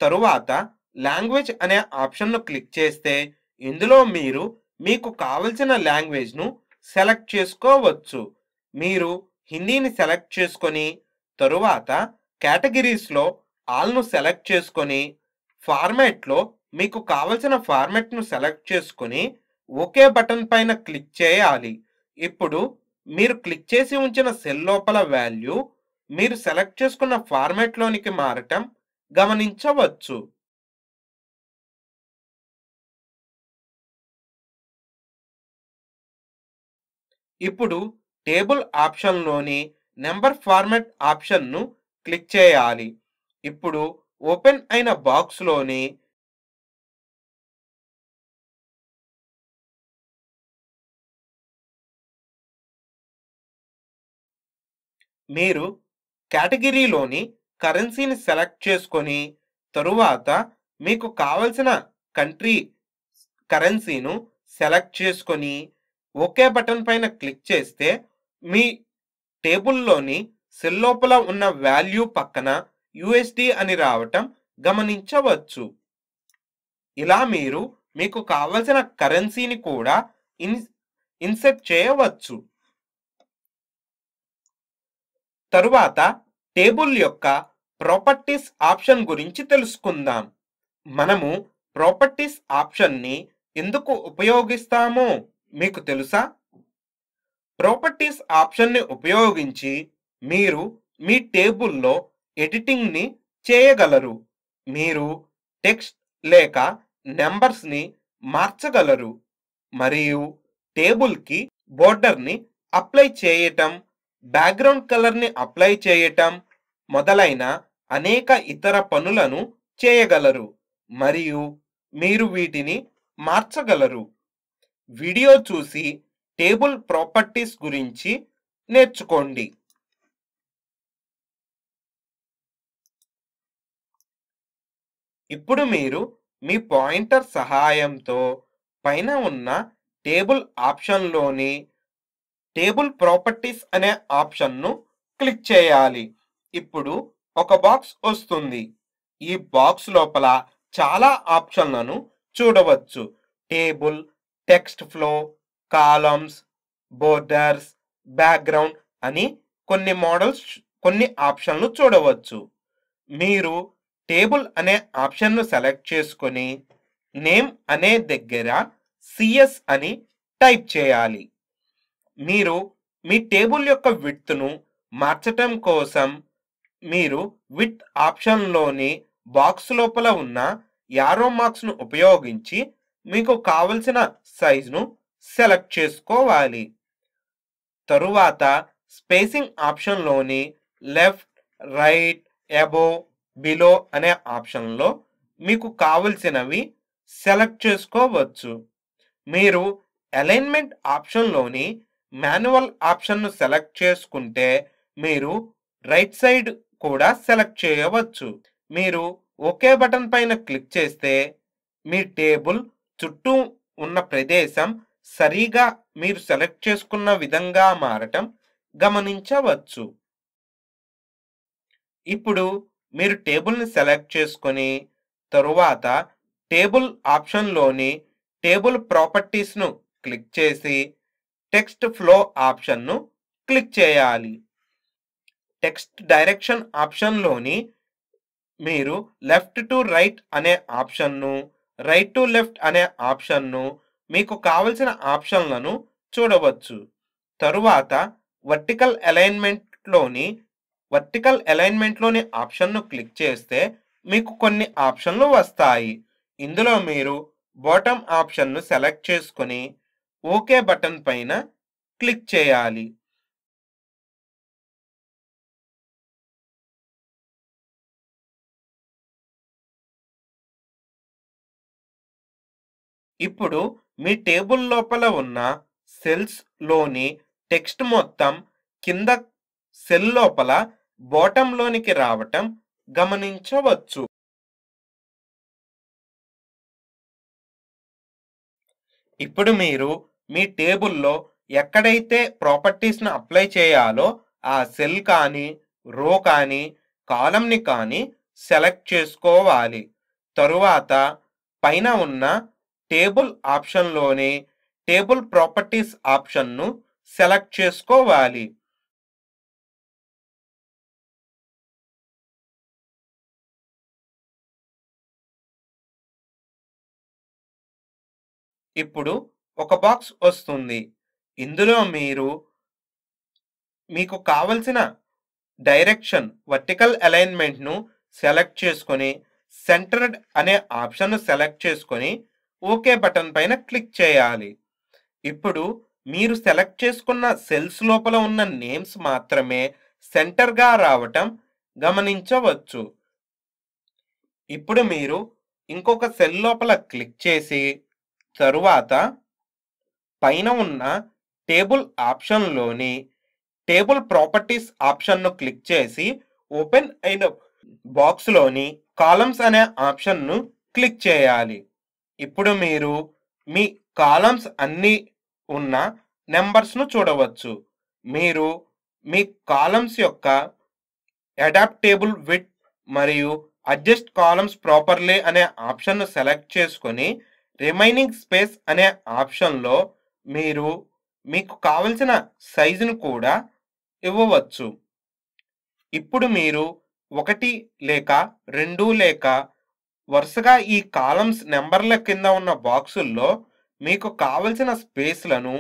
తరువాత లాంగ్వేజ్ అనే ఆప్షన్ను క్లిక్ చేస్తే ఇందులో మీరు మీకు కావలసిన లాంగ్వేజ్ను సెలెక్ట్ చేసుకోవచ్చు. మీరు హిందీని సెలెక్ట్ చేసుకొని తరువాత కేటగిరీస్లో ఆల్ను సెలెక్ట్ చేసుకొని ఫార్మాట్లో మీకు కావలసిన ఫార్మాట్ను సెలెక్ట్ చేసుకొని ఓకే బటన్ పైన క్లిక్ చేయాలి. ఇప్పుడు మీరు క్లిక్ చేసి ఉంచిన సెల్ లోపల వాల్యూ మీరు సెలెక్ట్ చేసుకున్న ఫార్మాట్లోనికి మారటం గమనించవచ్చు. ఇప్పుడు టేబుల్ ఆప్షన్లోని నెంబర్ ఫార్మాట్ ఆప్షన్ను క్లిక్ చేయాలి. ఇప్పుడు ఓపెన్ అయిన బాక్స్లోని మీరు కేటగిరీలోని కరెన్సీని సెలెక్ట్ చేసుకొని తరువాత మీకు కావలసిన కంట్రీ కరెన్సీను సెలెక్ట్ చేసుకొని ఓకే బటన్ పైన క్లిక్ చేస్తే మీ టేబుల్లోని సెల్ లోపల ఉన్న వాల్యూ పక్కన యుఎస్డి అని రావటం గమనించవచ్చు. ఇలా మీరు మీకు కావలసిన కరెన్సీని కూడా ఇన్ ఇన్సెట్ చేయవచ్చు. తరువాత టేబుల్ యొక్క ప్రాపర్టీస్ ఆప్షన్ గురించి తెలుసుకుందాం. మనము ప్రాపర్టీస్ ఆప్షన్ని ఎందుకు ఉపయోగిస్తామో? మీకు తెలుసా? ప్రాపర్టీస్ ఆప్షన్ని ఉపయోగించి మీరు మీ టేబుల్లో ఎడిటింగ్ని చేయగలరు. మీరు టెక్స్ట్ లేక నెంబర్స్ని మార్చగలరు. మరియు టేబుల్కి బోర్డర్ని అప్లై చేయటం బ్యాక్గ్రౌండ్ కలర్ని అప్లై చేయటం మొదలైన అనేక ఇతర పనులను చేయగలరు మరియు మీరు వీటిని మార్చగలరు. వీడియో చూసి టేబుల్ ప్రాపర్టీస్ గురించి నేర్చుకోండి. ఇప్పుడు మీరు మీ పాయింటర్ సహాయంతో పైన ఉన్న టేబుల్ ఆప్షన్లోని టేబుల్ ప్రాపర్టీస్ అనే ఆప్షన్ను క్లిక్ చేయాలి. ఇప్పుడు ఒక బాక్స్ వస్తుంది. ఈ బాక్స్ లోపల చాలా ఆప్షన్లను చూడవచ్చు. Table text flow columns borders background అని కొన్ని మోడల్స్ కొన్ని ఆప్షన్లు చూడవచ్చు. మీరు టేబుల్ అనే ఆప్షన్ను సెలెక్ట్ చేసుకొని నేమ్ అనే దగ్గర సిఎస్ అని టైప్ చేయాలి. మీరు మీ టేబుల్ యొక్క విడ్త్ను మార్చటం కోసం మీరు విత్ ఆప్షన్లోని బాక్స్ లోపల ఉన్న యారో మార్క్స్ను ఉపయోగించి మీకు కావలసిన సైజును సెలెక్ట్ చేసుకోవాలి. తరువాత స్పేసింగ్ ఆప్షన్లోని లెఫ్ట్ రైట్ ఎబో బిలో అనే ఆప్షన్లో మీకు కావలసినవి సెలెక్ట్ చేసుకోవచ్చు. మీరు అలైన్మెంట్ ఆప్షన్లోని మాన్యువల్ ఆప్షన్ను సెలెక్ట్ చేసుకుంటే మీరు రైట్ సైడ్ కూడా సెలెక్ట్ చేయవచ్చు. మీరు ఓకే బటన్ పైన క్లిక్ చేస్తే మీ టేబుల్ చుట్టూ ఉన్న ప్రదేశం సరిగా మీరు సెలెక్ట్ చేసుకున్న విధంగా మారటం గమనించవచ్చు. ఇప్పుడు మీరు టేబుల్ని సెలెక్ట్ చేసుకొని తరువాత టేబుల్ ఆప్షన్లోని టేబుల్ ప్రాపర్టీస్ను క్లిక్ చేసి టెక్స్ట్ ఫ్లో ఆప్షన్ను క్లిక్ చేయాలి. టెక్స్ట్ డైరెక్షన్ ఆప్షన్లోని మీరు లెఫ్ట్ టు రైట్ అనే ఆప్షన్ను రైట్ టు లెఫ్ట్ అనే ఆప్షన్ను మీకు కావలసిన ఆప్షన్లను చూడవచ్చు. తరువాత వర్టికల్ అలైన్మెంట్లోని వర్టికల్ అలైన్మెంట్లోని ఆప్షన్ను క్లిక్ చేస్తే మీకు కొన్ని ఆప్షన్లు వస్తాయి. ఇందులో మీరు బాటమ్ ఆప్షన్ను సెలెక్ట్ చేసుకొని ఓకే బటన్ పైన క్లిక్ చేయాలి. ఇప్పుడు మీ టేబుల్ లోపల ఉన్న సెల్స్లోని టెక్స్ట్ మొత్తం కింద సెల్ లోపల బాటమ్ లోనికి రావటం గమనించవచ్చు. ఇప్పుడు మీరు మీ టేబుల్లో ఎక్కడైతే ప్రాపర్టీస్ను అప్లై చేయాలో ఆ సెల్ కానీ రో కానీ కాలంని కానీ సెలెక్ట్ చేసుకోవాలి. తరువాత పైన ఉన్న టేబుల్ ఆప్షన్లోని టేబుల్ ప్రాపర్టీస్ ఆప్షన్ను సెలెక్ట్ చేసుకోవాలి. ఇప్పుడు ఒక బాక్స్ వస్తుంది. ఇందులో మీరు మీకు కావలసిన డైరెక్షన్ వర్టికల్ అలైన్మెంట్ను సెలెక్ట్ చేసుకొని సెంటర్డ్ అనే ఆప్షన్ను సెలెక్ట్ చేసుకొని ఓకే బటన్ పైన క్లిక్ చేయాలి. ఇప్పుడు మీరు సెలెక్ట్ చేసుకున్న సెల్స్ లోపల ఉన్న నేమ్స్ మాత్రమే సెంటర్గా రావటం గమనించవచ్చు. ఇప్పుడు మీరు ఇంకొక సెల్ లోపల క్లిక్ చేసి తరువాత పైన ఉన్న టేబుల్ ఆప్షన్లోని టేబుల్ ప్రాపర్టీస్ ఆప్షన్ను క్లిక్ చేసి ఓపెన్ అయిన బాక్స్లోని కాలమ్స్ అనే ఆప్షన్ను క్లిక్ చేయాలి. ఇప్పుడు మీరు మీ కాలమ్స్ అన్నీ ఉన్న నెంబర్స్ను చూడవచ్చు. మీరు మీ కాలమ్స్ యొక్క అడాప్టేబుల్ విత్ మరియు అడ్జస్ట్ కాలమ్స్ ప్రాపర్లీ అనే ఆప్షన్ను సెలెక్ట్ చేసుకొని రిమైనింగ్ స్పేస్ అనే ఆప్షన్లో మీరు మీకు కావలసిన సైజును కూడా ఇవ్వవచ్చు. ఇప్పుడు మీరు ఒకటి లేక రెండు లేక వరుసగా ఈ కాలమ్స్ నెంబర్ల కింద ఉన్న బాక్సుల్లో మీకు కావలసిన స్పేస్లను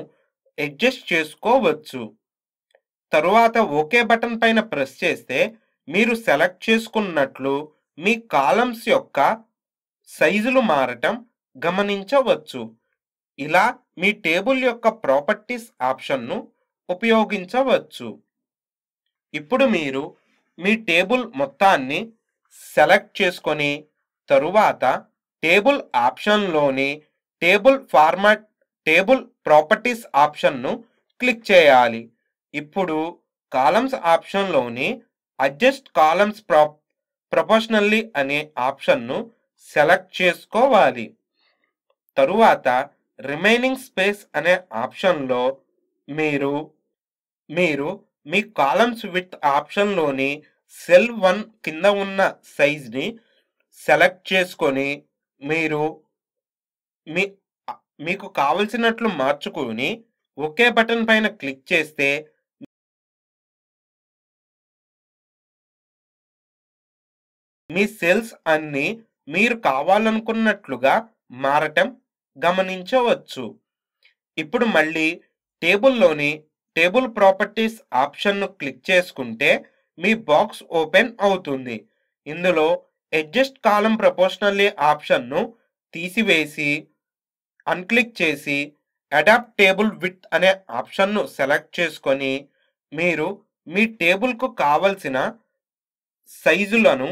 అడ్జస్ట్ చేసుకోవచ్చు. తరువాత ఓకే బటన్ పైన ప్రెస్ చేస్తే మీరు సెలెక్ట్ చేసుకున్నట్లు మీ కాలమ్స్ యొక్క సైజులు మారటం గమనించవచ్చు. ఇలా మీ టేబుల్ యొక్క ప్రాపర్టీస్ ఆప్షన్ను ఉపయోగించవచ్చు. ఇప్పుడు మీరు మీ టేబుల్ మొత్తాన్ని సెలెక్ట్ చేసుకొని తరువాత టేబుల్ ఆప్షన్లోని టేబుల్ ఫార్మాట్ టేబుల్ ప్రాపర్టీస్ ఆప్షన్ను క్లిక్ చేయాలి. ఇప్పుడు కాలమ్స్ ఆప్షన్లోని అడ్జస్ట్ కాలమ్స్ ప్రా ప్రొపోర్షనల్లీ అనే ఆప్షన్ను సెలెక్ట్ చేసుకోవాలి. తరువాత రిమైనింగ్ స్పేస్ అనే ఆప్షన్లో మీరు మీరు మీ కాలమ్స్ విత్ ఆప్షన్లోని సెల్ వన్ కింద ఉన్న సైజ్ని సెలెక్ట్ చేసుకొని మీరు మీ మీకు కావలసినట్లు మార్చుకొని ఒకే బటన్ పైన క్లిక్ చేస్తే మీ సెల్స్ అన్నీ మీరు కావాలనుకున్నట్లుగా మారటం గమనించవచ్చు. ఇప్పుడు మళ్ళీ టేబుల్లోని టేబుల్ ప్రాపర్టీస్ ఆప్షన్ను క్లిక్ చేసుకుంటే మీ బాక్స్ ఓపెన్ అవుతుంది. ఇందులో అడ్జస్ట్ కాలం ప్రపోర్షనల్లీ ఆప్షన్ను తీసివేసి అన్క్లిక్ చేసి అడాప్ట్ టేబుల్ విత్ అనే ఆప్షన్ను సెలెక్ట్ చేసుకొని మీరు మీ టేబుల్కు కావలసిన సైజులను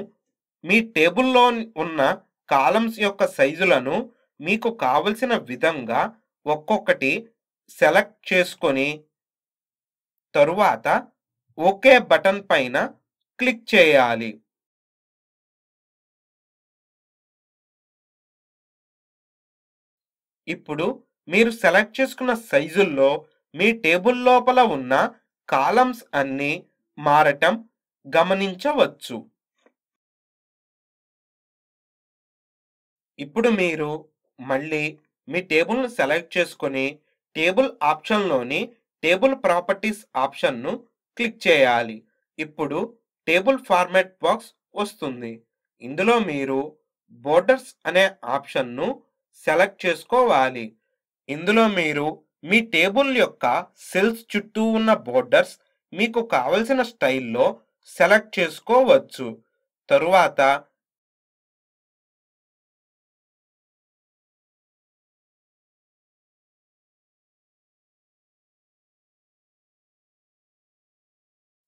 మీ టేబుల్లో ఉన్న కాలమ్స్ యొక్క సైజులను మీకు కావలసిన విధంగా ఒక్కొక్కటి సెలెక్ట్ చేసుకొని తరువాత ఓకే బటన్ పైన క్లిక్ చేయాలి. ఇప్పుడు మీరు సెలెక్ట్ చేసుకున్న సైజుల్లో మీ టేబుల్ లోపల ఉన్న కాలమ్స్ అన్నీ మారటం గమనించవచ్చు. ఇప్పుడు మీరు మళ్ళీ మీ టేబుల్ను సెలెక్ట్ చేసుకొని టేబుల్ ఆప్షన్లోని టేబుల్ ప్రాపర్టీస్ ఆప్షన్ను క్లిక్ చేయాలి. ఇప్పుడు టేబుల్ ఫార్మాట్ బాక్స్ వస్తుంది. ఇందులో మీరు బోర్డర్స్ అనే ఆప్షన్ను సెలెక్ట్ చేసుకోవాలి. ఇందులో మీరు మీ టేబుల్ యొక్క సెల్స్ చుట్టూ ఉన్న బోర్డర్స్ మీకు కావలసిన స్టైల్లో సెలెక్ట్ చేసుకోవచ్చు. తరువాత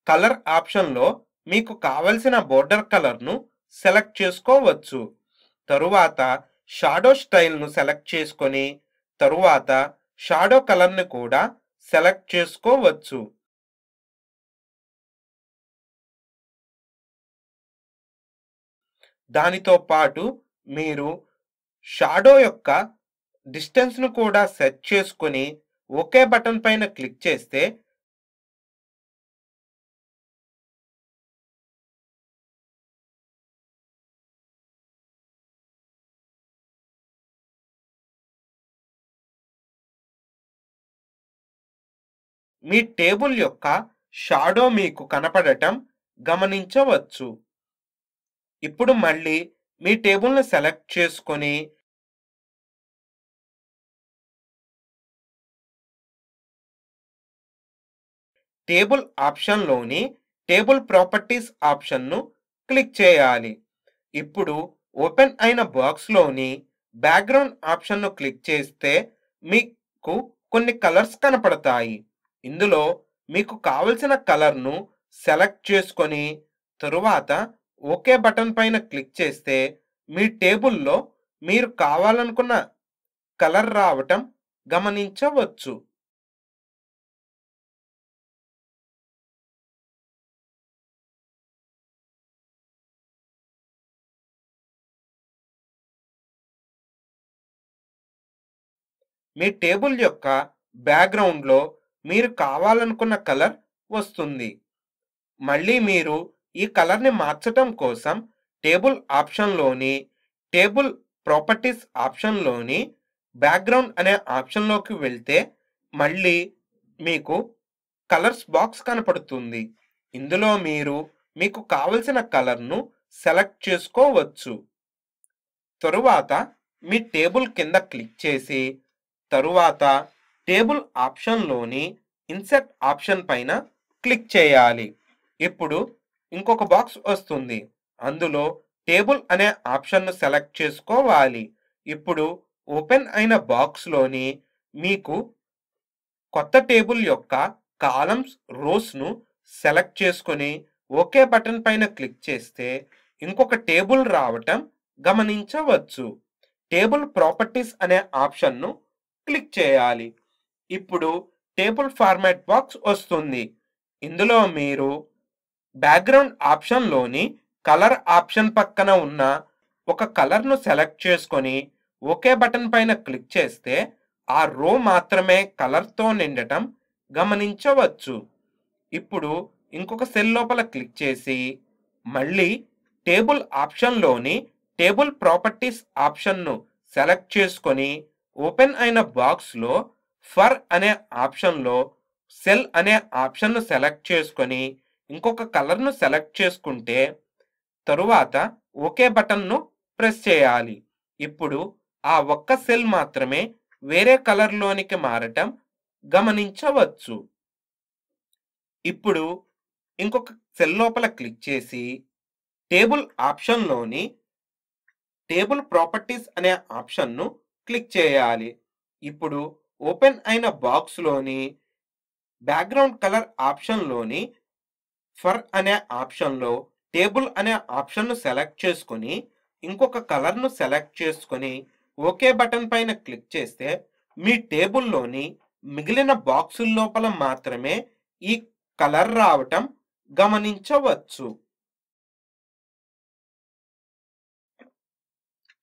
కలర్ ఆప్షన్లో మీకు కావలసిన బోర్డర్ కలర్ను సెలెక్ట్ చేసుకోవచ్చు. తరువాత షాడో స్టైల్ను సెలెక్ట్ చేసుకొని తరువాత షాడో కలర్ని కూడా సెలెక్ట్ చేసుకోవచ్చు. దానితో పాటు మీరు షాడో యొక్క డిస్టెన్స్ను కూడా సెట్ చేసుకొని ఓకే బటన్ పైన క్లిక్ చేస్తే మీ టేబుల్ యొక్క షాడో మీకు కనపడటం గమనించవచ్చు. ఇప్పుడు మళ్ళీ మీ టేబుల్ని సెలెక్ట్ చేసుకొని టేబుల్ ఆప్షన్లోని టేబుల్ ప్రాపర్టీస్ ఆప్షన్ను క్లిక్ చేయాలి. ఇప్పుడు ఓపెన్ అయిన బాక్స్లోని బ్యాక్గ్రౌండ్ ఆప్షన్ను క్లిక్ చేస్తే మీకు కొన్ని కలర్స్ కనపడతాయి. ఇందులో మీకు కావలసిన కలర్ను సెలెక్ట్ చేసుకొని తరువాత ఓకే బటన్ పైన క్లిక్ చేస్తే మీ టేబుల్లో మీరు కావాలనుకున్న కలర్ రావటం గమనించవచ్చు. మీ టేబుల్ యొక్క బ్యాక్గ్రౌండ్లో మీరు కావాలనుకున్న కలర్ వస్తుంది. మళ్ళీ మీరు ఈ కలర్ని మార్చటం కోసం టేబుల్ ఆప్షన్లోని టేబుల్ ప్రాపర్టీస్ ఆప్షన్లోని బ్యాక్గ్రౌండ్ అనే ఆప్షన్లోకి వెళ్తే మళ్ళీ మీకు కలర్స్ బాక్స్ కనపడుతుంది. ఇందులో మీరు మీకు కావలసిన కలర్ను సెలెక్ట్ చేసుకోవచ్చు. తరువాత మీ టేబుల్ కింద క్లిక్ చేసి తరువాత టేబుల్ ఆప్షన్లోని ఇన్సెట్ ఆప్షన్ పైన క్లిక్ చేయాలి. ఇప్పుడు ఇంకొక బాక్స్ వస్తుంది. అందులో టేబుల్ అనే ఆప్షన్ను సెలెక్ట్ చేసుకోవాలి. ఇప్పుడు ఓపెన్ అయిన బాక్స్లోని మీకు కొత్త టేబుల్ యొక్క కాలమ్స్ రోస్ను సెలెక్ట్ చేసుకొని ఓకే బటన్ పైన క్లిక్ చేస్తే ఇంకొక టేబుల్ రావటం గమనించవచ్చు. టేబుల్ ప్రాపర్టీస్ అనే ఆప్షన్ను క్లిక్ చేయాలి. ఇప్పుడు టేబుల్ ఫార్మాట్ బాక్స్ వస్తుంది. ఇందులో మీరు బ్యాక్గ్రౌండ్ ఆప్షన్లోని కలర్ ఆప్షన్ పక్కన ఉన్న ఒక కలర్ను సెలెక్ట్ చేసుకొని ఓకే బటన్ పైన క్లిక్ చేస్తే ఆ రో మాత్రమే కలర్తో నిండటం గమనించవచ్చు. ఇప్పుడు ఇంకొక సెల్ లోపల క్లిక్ చేసి మళ్ళీ టేబుల్ ఆప్షన్లోని టేబుల్ ప్రాపర్టీస్ ఆప్షన్ను సెలెక్ట్ చేసుకొని ఓపెన్ అయిన బాక్స్లో ఫర్ అనే ఆప్షన్లో సెల్ అనే ఆప్షన్ను సెలెక్ట్ చేసుకొని ఇంకొక కలర్ను సెలెక్ట్ చేసుకుంటే తరువాత ఓకే బటన్ను ప్రెస్ చేయాలి. ఇప్పుడు ఆ ఒక్క సెల్ మాత్రమే వేరే కలర్లోనికి మారటం గమనించవచ్చు. ఇప్పుడు ఇంకొక సెల్ లోపల క్లిక్ చేసి టేబుల్ ఆప్షన్లోని టేబుల్ ప్రాపర్టీస్ అనే ఆప్షన్ను క్లిక్ చేయాలి. ఇప్పుడు ఓపెన్ అయిన బాక్స్లోని బ్యాక్గ్రౌండ్ కలర్ ఆప్షన్లోని ఫర్ అనే ఆప్షన్లో టేబుల్ అనే ఆప్షన్ను సెలెక్ట్ చేసుకొని ఇంకొక కలర్ను సెలెక్ట్ చేసుకొని ఓకే బటన్ పైన క్లిక్ చేస్తే మీ టేబుల్లోని మిగిలిన బాక్సుల లోపల మాత్రమే ఈ కలర్ రావటం గమనించవచ్చు.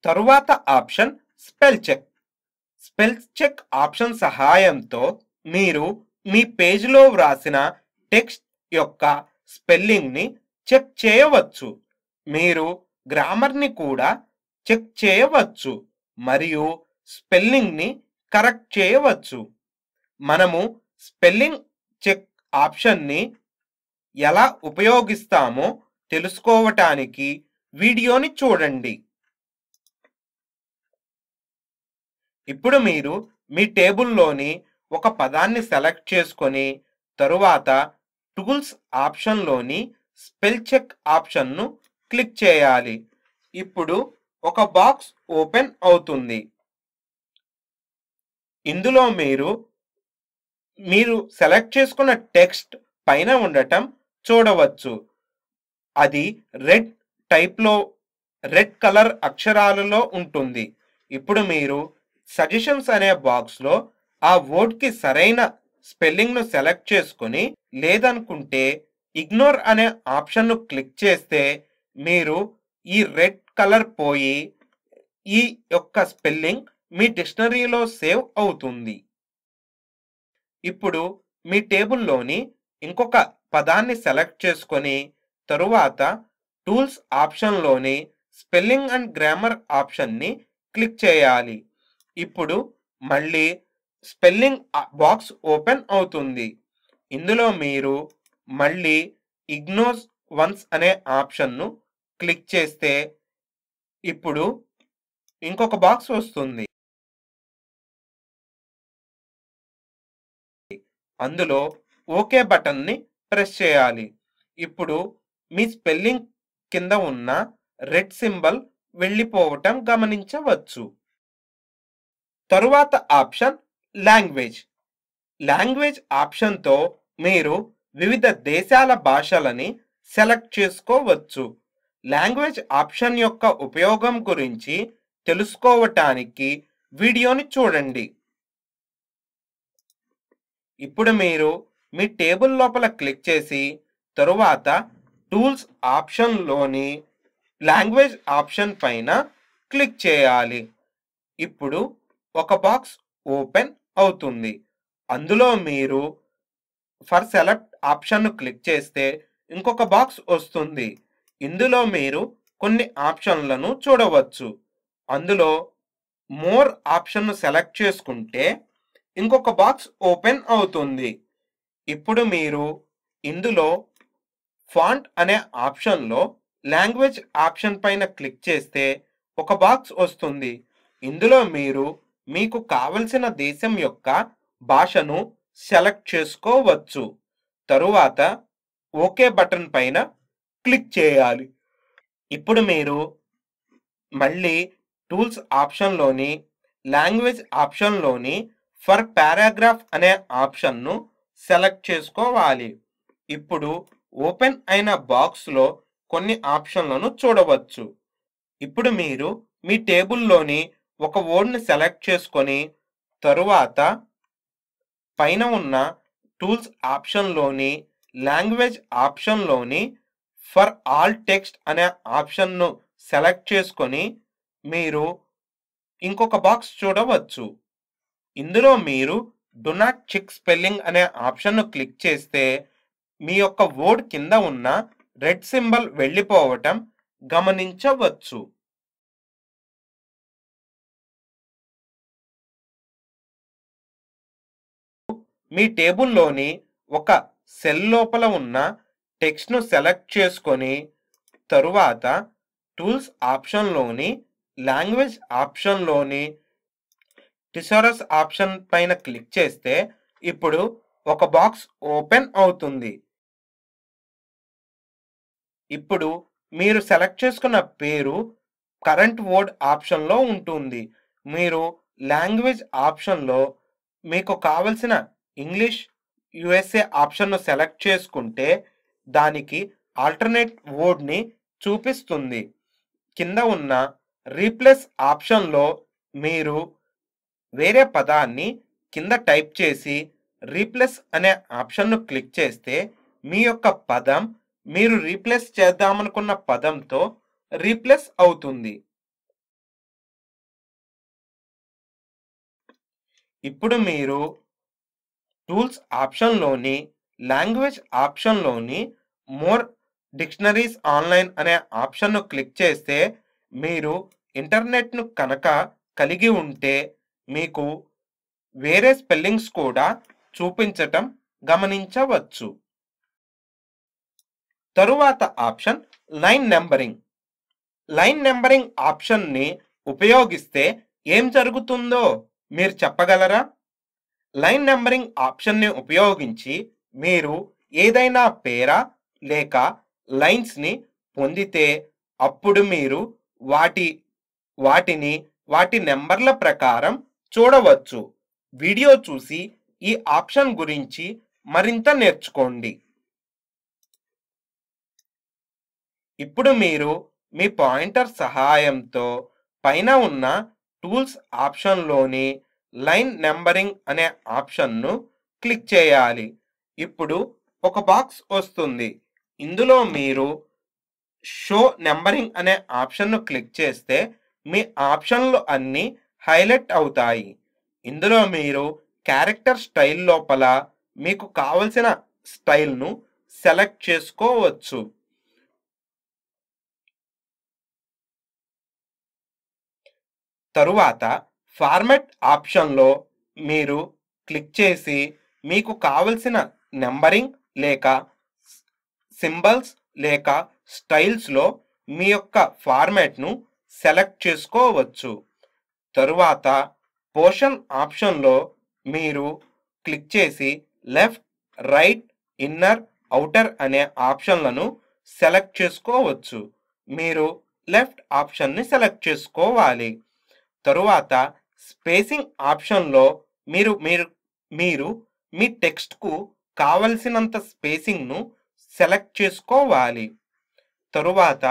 తరువాత option spell check. Spell check option సహాయంతో మీరు మీ పేజీలో వ్రాసిన టెక్స్ట్ యొక్క స్పెల్లింగ్ని చెక్ చేయవచ్చు. మీరు గ్రామర్ని కూడా చెక్ చేయవచ్చు మరియు స్పెల్లింగ్ని కరెక్ట్ చేయవచ్చు. మనము స్పెల్లింగ్ చెక్ ఆప్షన్ని ఎలా ఉపయోగిస్తామో తెలుసుకోవటానికి వీడియోని చూడండి. ఇప్పుడు మీరు మీ టేబుల్లోని ఒక పదాన్ని సెలెక్ట్ చేసుకొని తరువాత టూల్స్ ఆప్షన్లోని స్పెల్ చెక్ ఆప్షన్ను క్లిక్ చేయాలి. ఇప్పుడు ఒక బాక్స్ ఓపెన్ అవుతుంది. ఇందులో మీరు మీరు సెలెక్ట్ చేసుకున్న టెక్స్ట్ పైన ఉండటం చూడవచ్చు. అది రెడ్ టైప్లో రెడ్ కలర్ అక్షరాలలో ఉంటుంది. ఇప్పుడు మీరు సజెషన్స్ అనే బాక్స్లో ఆ వర్డ్కి సరైన స్పెల్లింగ్ను సెలెక్ట్ చేసుకొని లేదనుకుంటే ఇగ్నోర్ అనే ఆప్షన్ను క్లిక్ చేస్తే మీరు ఈ రెడ్ కలర్ పోయి ఈ యొక్క స్పెల్లింగ్ మీ డిక్షనరీలో సేవ్ అవుతుంది. ఇప్పుడు మీ టేబుల్లోని ఇంకొక పదాన్ని సెలెక్ట్ చేసుకొని తరువాత టూల్స్ ఆప్షన్లోని స్పెల్లింగ్ అండ్ గ్రామర్ ఆప్షన్ని క్లిక్ చేయాలి. ఇప్పుడు మళ్ళీ స్పెల్లింగ్ బాక్స్ ఓపెన్ అవుతుంది. ఇందులో మీరు మళ్ళీ ఇగ్నోస్ వన్స్ అనే ఆప్షన్ను క్లిక్ చేస్తే ఇప్పుడు ఇంకొక బాక్స్ వస్తుంది. అందులో ఓకే బటన్ని ప్రెస్ చేయాలి. ఇప్పుడు మీ స్పెల్లింగ్ కింద ఉన్న రెడ్ సింబల్ వెళ్ళిపోవటం గమనించవచ్చు. తరువాత ఆప్షన్ లాంగ్వేజ్. లాంగ్వేజ్ ఆప్షన్తో మీరు వివిధ దేశాల భాషలని సెలెక్ట్ చేసుకోవచ్చు. లాంగ్వేజ్ ఆప్షన్ యొక్క ఉపయోగం గురించి తెలుసుకోవటానికి వీడియోని చూడండి. ఇప్పుడు మీరు మీ టేబుల్ లోపల క్లిక్ చేసి తరువాత టూల్స్ ఆప్షన్లోని లాంగ్వేజ్ ఆప్షన్ పైన క్లిక్ చేయాలి. ఇప్పుడు ఒక బాక్స్ ఓపెన్ అవుతుంది. అందులో మీరు ఫర్ సెలెక్ట్ ఆప్షన్ను క్లిక్ చేస్తే ఇంకొక బాక్స్ వస్తుంది. ఇందులో మీరు కొన్ని ఆప్షన్లను చూడవచ్చు. అందులో మోర్ ఆప్షన్ను సెలెక్ట్ చేసుకుంటే ఇంకొక బాక్స్ ఓపెన్ అవుతుంది. ఇప్పుడు మీరు ఇందులో ఫాంట్ అనే ఆప్షన్లో లాంగ్వేజ్ ఆప్షన్ పైన క్లిక్ చేస్తే ఒక బాక్స్ వస్తుంది. ఇందులో మీరు మీకు కావలసిన దేశం యొక్క భాషను సెలెక్ట్ చేసుకోవచ్చు. తరువాత ఓకే బటన్ పైన క్లిక్ చేయాలి. ఇప్పుడు మీరు మళ్ళీ టూల్స్ ఆప్షన్లోని లాంగ్వేజ్ ఆప్షన్లోని ఫర్ పారాగ్రాఫ్ అనే ఆప్షన్ను సెలెక్ట్ చేసుకోవాలి. ఇప్పుడు ఓపెన్ అయిన బాక్స్లో కొన్ని ఆప్షన్లను చూడవచ్చు. ఇప్పుడు మీరు మీ టేబుల్లోని ఒక వర్డ్ని సెలెక్ట్ చేసుకొని తరువాత పైన ఉన్న టూల్స్ ఆప్షన్లోని లాంగ్వేజ్ ఆప్షన్లోని ఫర్ ఆల్ టెక్స్ట్ అనే ఆప్షన్ను సెలెక్ట్ చేసుకొని మీరు ఇంకొక బాక్స్ చూడవచ్చు. ఇందులో మీరు డు నాట్ చెక్ స్పెల్లింగ్ అనే ఆప్షన్ను క్లిక్ చేస్తే మీ యొక్క వర్డ్ కింద ఉన్న రెడ్ సింబల్ వెళ్ళిపోవటం గమనించవచ్చు. మీ టేబుల్లోని ఒక సెల్ లోపల ఉన్న టెక్స్ట్ను సెలెక్ట్ చేసుకొని తరువాత టూల్స్ ఆప్షన్లోని లాంగ్వేజ్ ఆప్షన్లోని టిసోరస్ ఆప్షన్ పైన క్లిక్ చేస్తే ఇప్పుడు ఒక బాక్స్ ఓపెన్ అవుతుంది. ఇప్పుడు మీరు సెలెక్ట్ చేసుకున్న పేరు కరెంట్ వర్డ్ ఆప్షన్లో ఉంటుంది. మీరు లాంగ్వేజ్ ఆప్షన్లో మీకు కావలసిన ఇంగ్లీష్ యుఎస్ఏ ఆప్షన్ను సెలెక్ట్ చేసుకుంటే దానికి ఆల్టర్నేట్ వర్డ్ని చూపిస్తుంది. కింద ఉన్న రీప్లేస్ ఆప్షన్లో మీరు వేరే పదాన్ని కింద టైప్ చేసి రీప్లేస్ అనే ఆప్షన్ను క్లిక్ చేస్తే మీ యొక్క పదం మీరు రీప్లేస్ చేద్దామనుకున్న పదంతో రీప్లేస్ అవుతుంది. ఇప్పుడు మీరు టూల్స్ ఆప్షన్లోని లాంగ్వేజ్ ఆప్షన్లోని మోర్ డిక్షనరీస్ ఆన్లైన్ అనే ఆప్షన్ను క్లిక్ చేస్తే మీరు ఇంటర్నెట్ను కనుక కలిగి ఉంటే మీకు వేరే స్పెల్లింగ్స్ కూడా చూపించటం గమనించవచ్చు. తరువాత option line numbering. Line numbering ఆప్షన్ని ఉపయోగిస్తే ఏం జరుగుతుందో మీరు చెప్పగలరా? లైన్ నెంబరింగ్ ఆప్షన్ని ఉపయోగించి మీరు ఏదైనా పేరా లేక లైన్స్ని పొందితే అప్పుడు మీరు వాటి వాటిని వాటి నెంబర్ల ప్రకారం చూడవచ్చు. వీడియో చూసి ఈ ఆప్షన్ గురించి మరింత నేర్చుకోండి. ఇప్పుడు మీరు మీ పాయింటర్ సహాయంతో పైన ఉన్న టూల్స్ ఆప్షన్లోని లైన్ నెంబరింగ్ అనే ఆప్షన్ను క్లిక్ చేయాలి. ఇప్పుడు ఒక బాక్స్ వస్తుంది. ఇందులో మీరు షో నెంబరింగ్ అనే ఆప్షన్ను క్లిక్ చేస్తే మీ ఆప్షన్లు అన్నీ హైలైట్ అవుతాయి. ఇందులో మీరు క్యారెక్టర్ స్టైల్ లోపల మీకు కావలసిన స్టైల్ను సెలెక్ట్ చేసుకోవచ్చు. తరువాత ఫార్మెట్ ఆప్షన్లో మీరు క్లిక్ చేసి మీకు కావలసిన నెంబరింగ్ లేక సింబల్స్ లేక స్టైల్స్లో మీ యొక్క ఫార్మాట్ను సెలెక్ట్ చేసుకోవచ్చు. తరువాత పోర్షన్ ఆప్షన్లో మీరు క్లిక్ చేసి లెఫ్ట్ రైట్ ఇన్నర్ అవుటర్ అనే ఆప్షన్లను సెలెక్ట్ చేసుకోవచ్చు. మీరు లెఫ్ట్ ఆప్షన్ని సెలెక్ట్ చేసుకోవాలి. తరువాత స్పేసింగ్ ఆప్షన్లో మీరు మీరు మీరు మీ టెక్స్ట్కు కావలసినంత స్పేసింగ్ను సెలెక్ట్ చేసుకోవాలి. తరువాత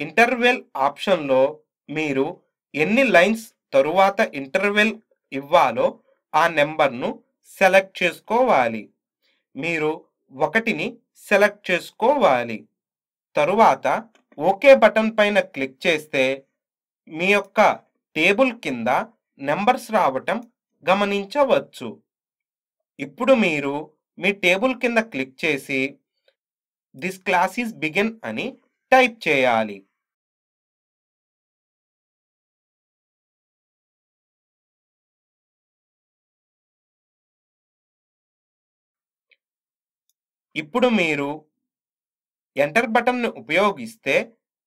ఇంటర్వెల్ ఆప్షన్లో మీరు ఎన్ని లైన్స్ తరువాత ఇంటర్వెల్ ఇవ్వాలో ఆ నెంబర్ను సెలెక్ట్ చేసుకోవాలి. మీరు ఒకటిని సెలెక్ట్ చేసుకోవాలి. తరువాత ఓకే బటన్ పైన క్లిక్ చేస్తే మీ యొక్క టేబుల్ కింద నెంబర్స్ రావటం గమనించవచ్చు. ఇప్పుడు మీరు మీ టేబుల్ కింద క్లిక్ చేసి దిస్ క్లాస్ ఈస్ బిగిన్ అని టైప్ చేయాలి. ఇప్పుడు మీరు ఎంటర్ బటన్ను ఉపయోగిస్తే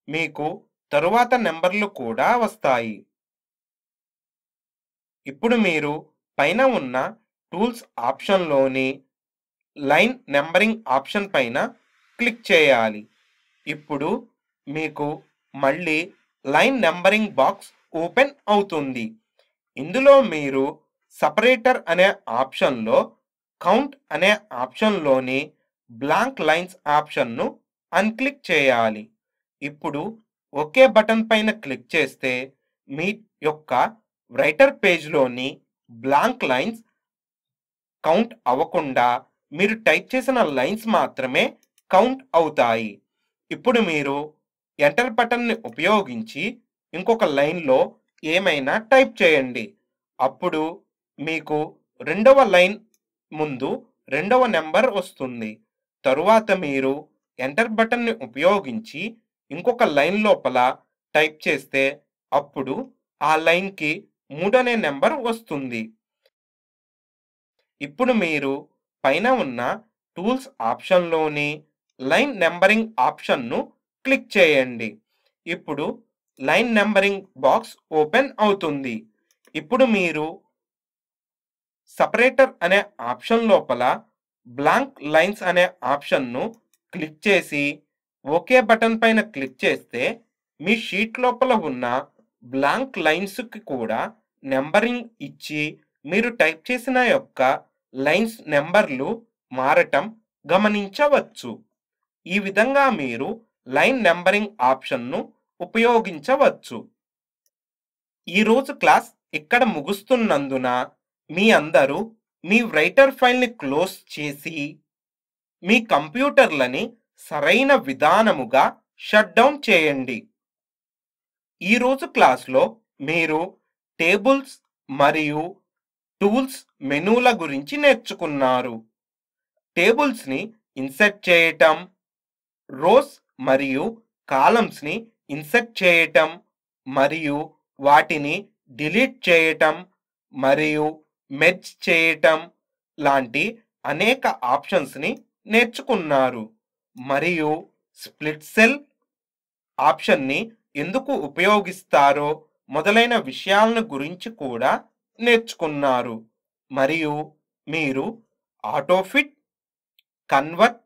మీకు తరువాత నెంబర్లు కూడా వస్తాయి. ఇప్పుడు మీరు పైన ఉన్న టూల్స్ ఆప్షన్లోని లైన్ నెంబరింగ్ ఆప్షన్ పైన క్లిక్ చేయాలి. ఇప్పుడు మీకు మళ్ళీ లైన్ నెంబరింగ్ బాక్స్ ఓపెన్ అవుతుంది. ఇందులో మీరు సపరేటర్ అనే ఆప్షన్లో కౌంట్ అనే ఆప్షన్లోని బ్లాంక్ లైన్స్ ఆప్షన్ను అన్క్లిక్ చేయాలి. ఇప్పుడు ఒకే బటన్ పైన క్లిక్ చేస్తే మీ యొక్క రైటర్ పేజ్లోని బ్లాంక్ లైన్స్ కౌంట్ అవ్వకుండా మీరు టైప్ చేసిన లైన్స్ మాత్రమే కౌంట్ అవుతాయి. ఇప్పుడు మీరు ఎంటర్ బటన్ని ఉపయోగించి ఇంకొక లైన్లో ఏమైనా టైప్ చేయండి. అప్పుడు మీకు రెండవ లైన్ ముందు రెండవ నెంబర్ వస్తుంది. తరువాత మీరు ఎంటర్ బటన్ని ఉపయోగించి ఇంకొక లైన్ లోపల టైప్ చేస్తే అప్పుడు ఆ లైన్కి మూడనే నెంబర్ వస్తుంది. ఇప్పుడు మీరు పైన ఉన్న టూల్స్ ఆప్షన్లోని లైన్ నెంబరింగ్ ఆప్షన్ను క్లిక్ చేయండి. ఇప్పుడు లైన్ నెంబరింగ్ బాక్స్ ఓపెన్ అవుతుంది. ఇప్పుడు మీరు సపరేటర్ అనే ఆప్షన్ లోపల బ్లాంక్ లైన్స్ అనే ఆప్షన్ను క్లిక్ చేసి ఓకే బటన్ పైన క్లిక్ చేస్తే మీ షీట్ లోపల ఉన్న బ్లాంక్ లైన్స్కి కూడా నెంబరింగ్ ఇచ్చి మీరు టైప్ చేసిన యొక్క లైన్స్ నెంబర్లు మారటం గమనించవచ్చు. ఈ విధంగా మీరు లైన్ నెంబరింగ్ ఆప్షన్ను ఉపయోగించవచ్చు. ఈరోజు క్లాస్ ఇక్కడ ముగుస్తున్నందున మీ అందరూ మీ రైటర్ ఫైల్ని క్లోజ్ చేసి మీ కంప్యూటర్లని సరైన విధానముగా షట్ డౌన్ చేయండి. ఈరోజు క్లాస్లో మీరు టేబుల్స్ మరియు టూల్స్ మెనూల గురించి నేర్చుకున్నారు. టేబుల్స్ని ఇన్సర్ట్ చేయటం రోస్ మరియు కాలమ్స్ని ఇన్సర్ట్ చేయటం మరియు వాటిని డిలీట్ చేయటం మరియు మెర్జ్ చేయటం లాంటి అనేక ఆప్షన్స్ని నేర్చుకున్నారు. మరియు స్ప్లిట్ సెల్ ఆప్షన్ని ఎందుకు ఉపయోగిస్తారో మొదలైన విషయాలను గురించి కూడా నేర్చుకున్నారు. మరియు మీరు autofit convert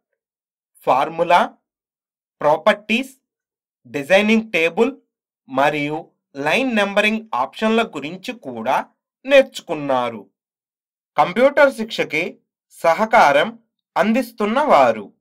formula properties designing table మరియు లైన్ నెంబరింగ్ ఆప్షన్ల గురించి కూడా నేర్చుకున్నారు. కంప్యూటర్ శిక్షకి సహకారం అందిస్తున్నవారు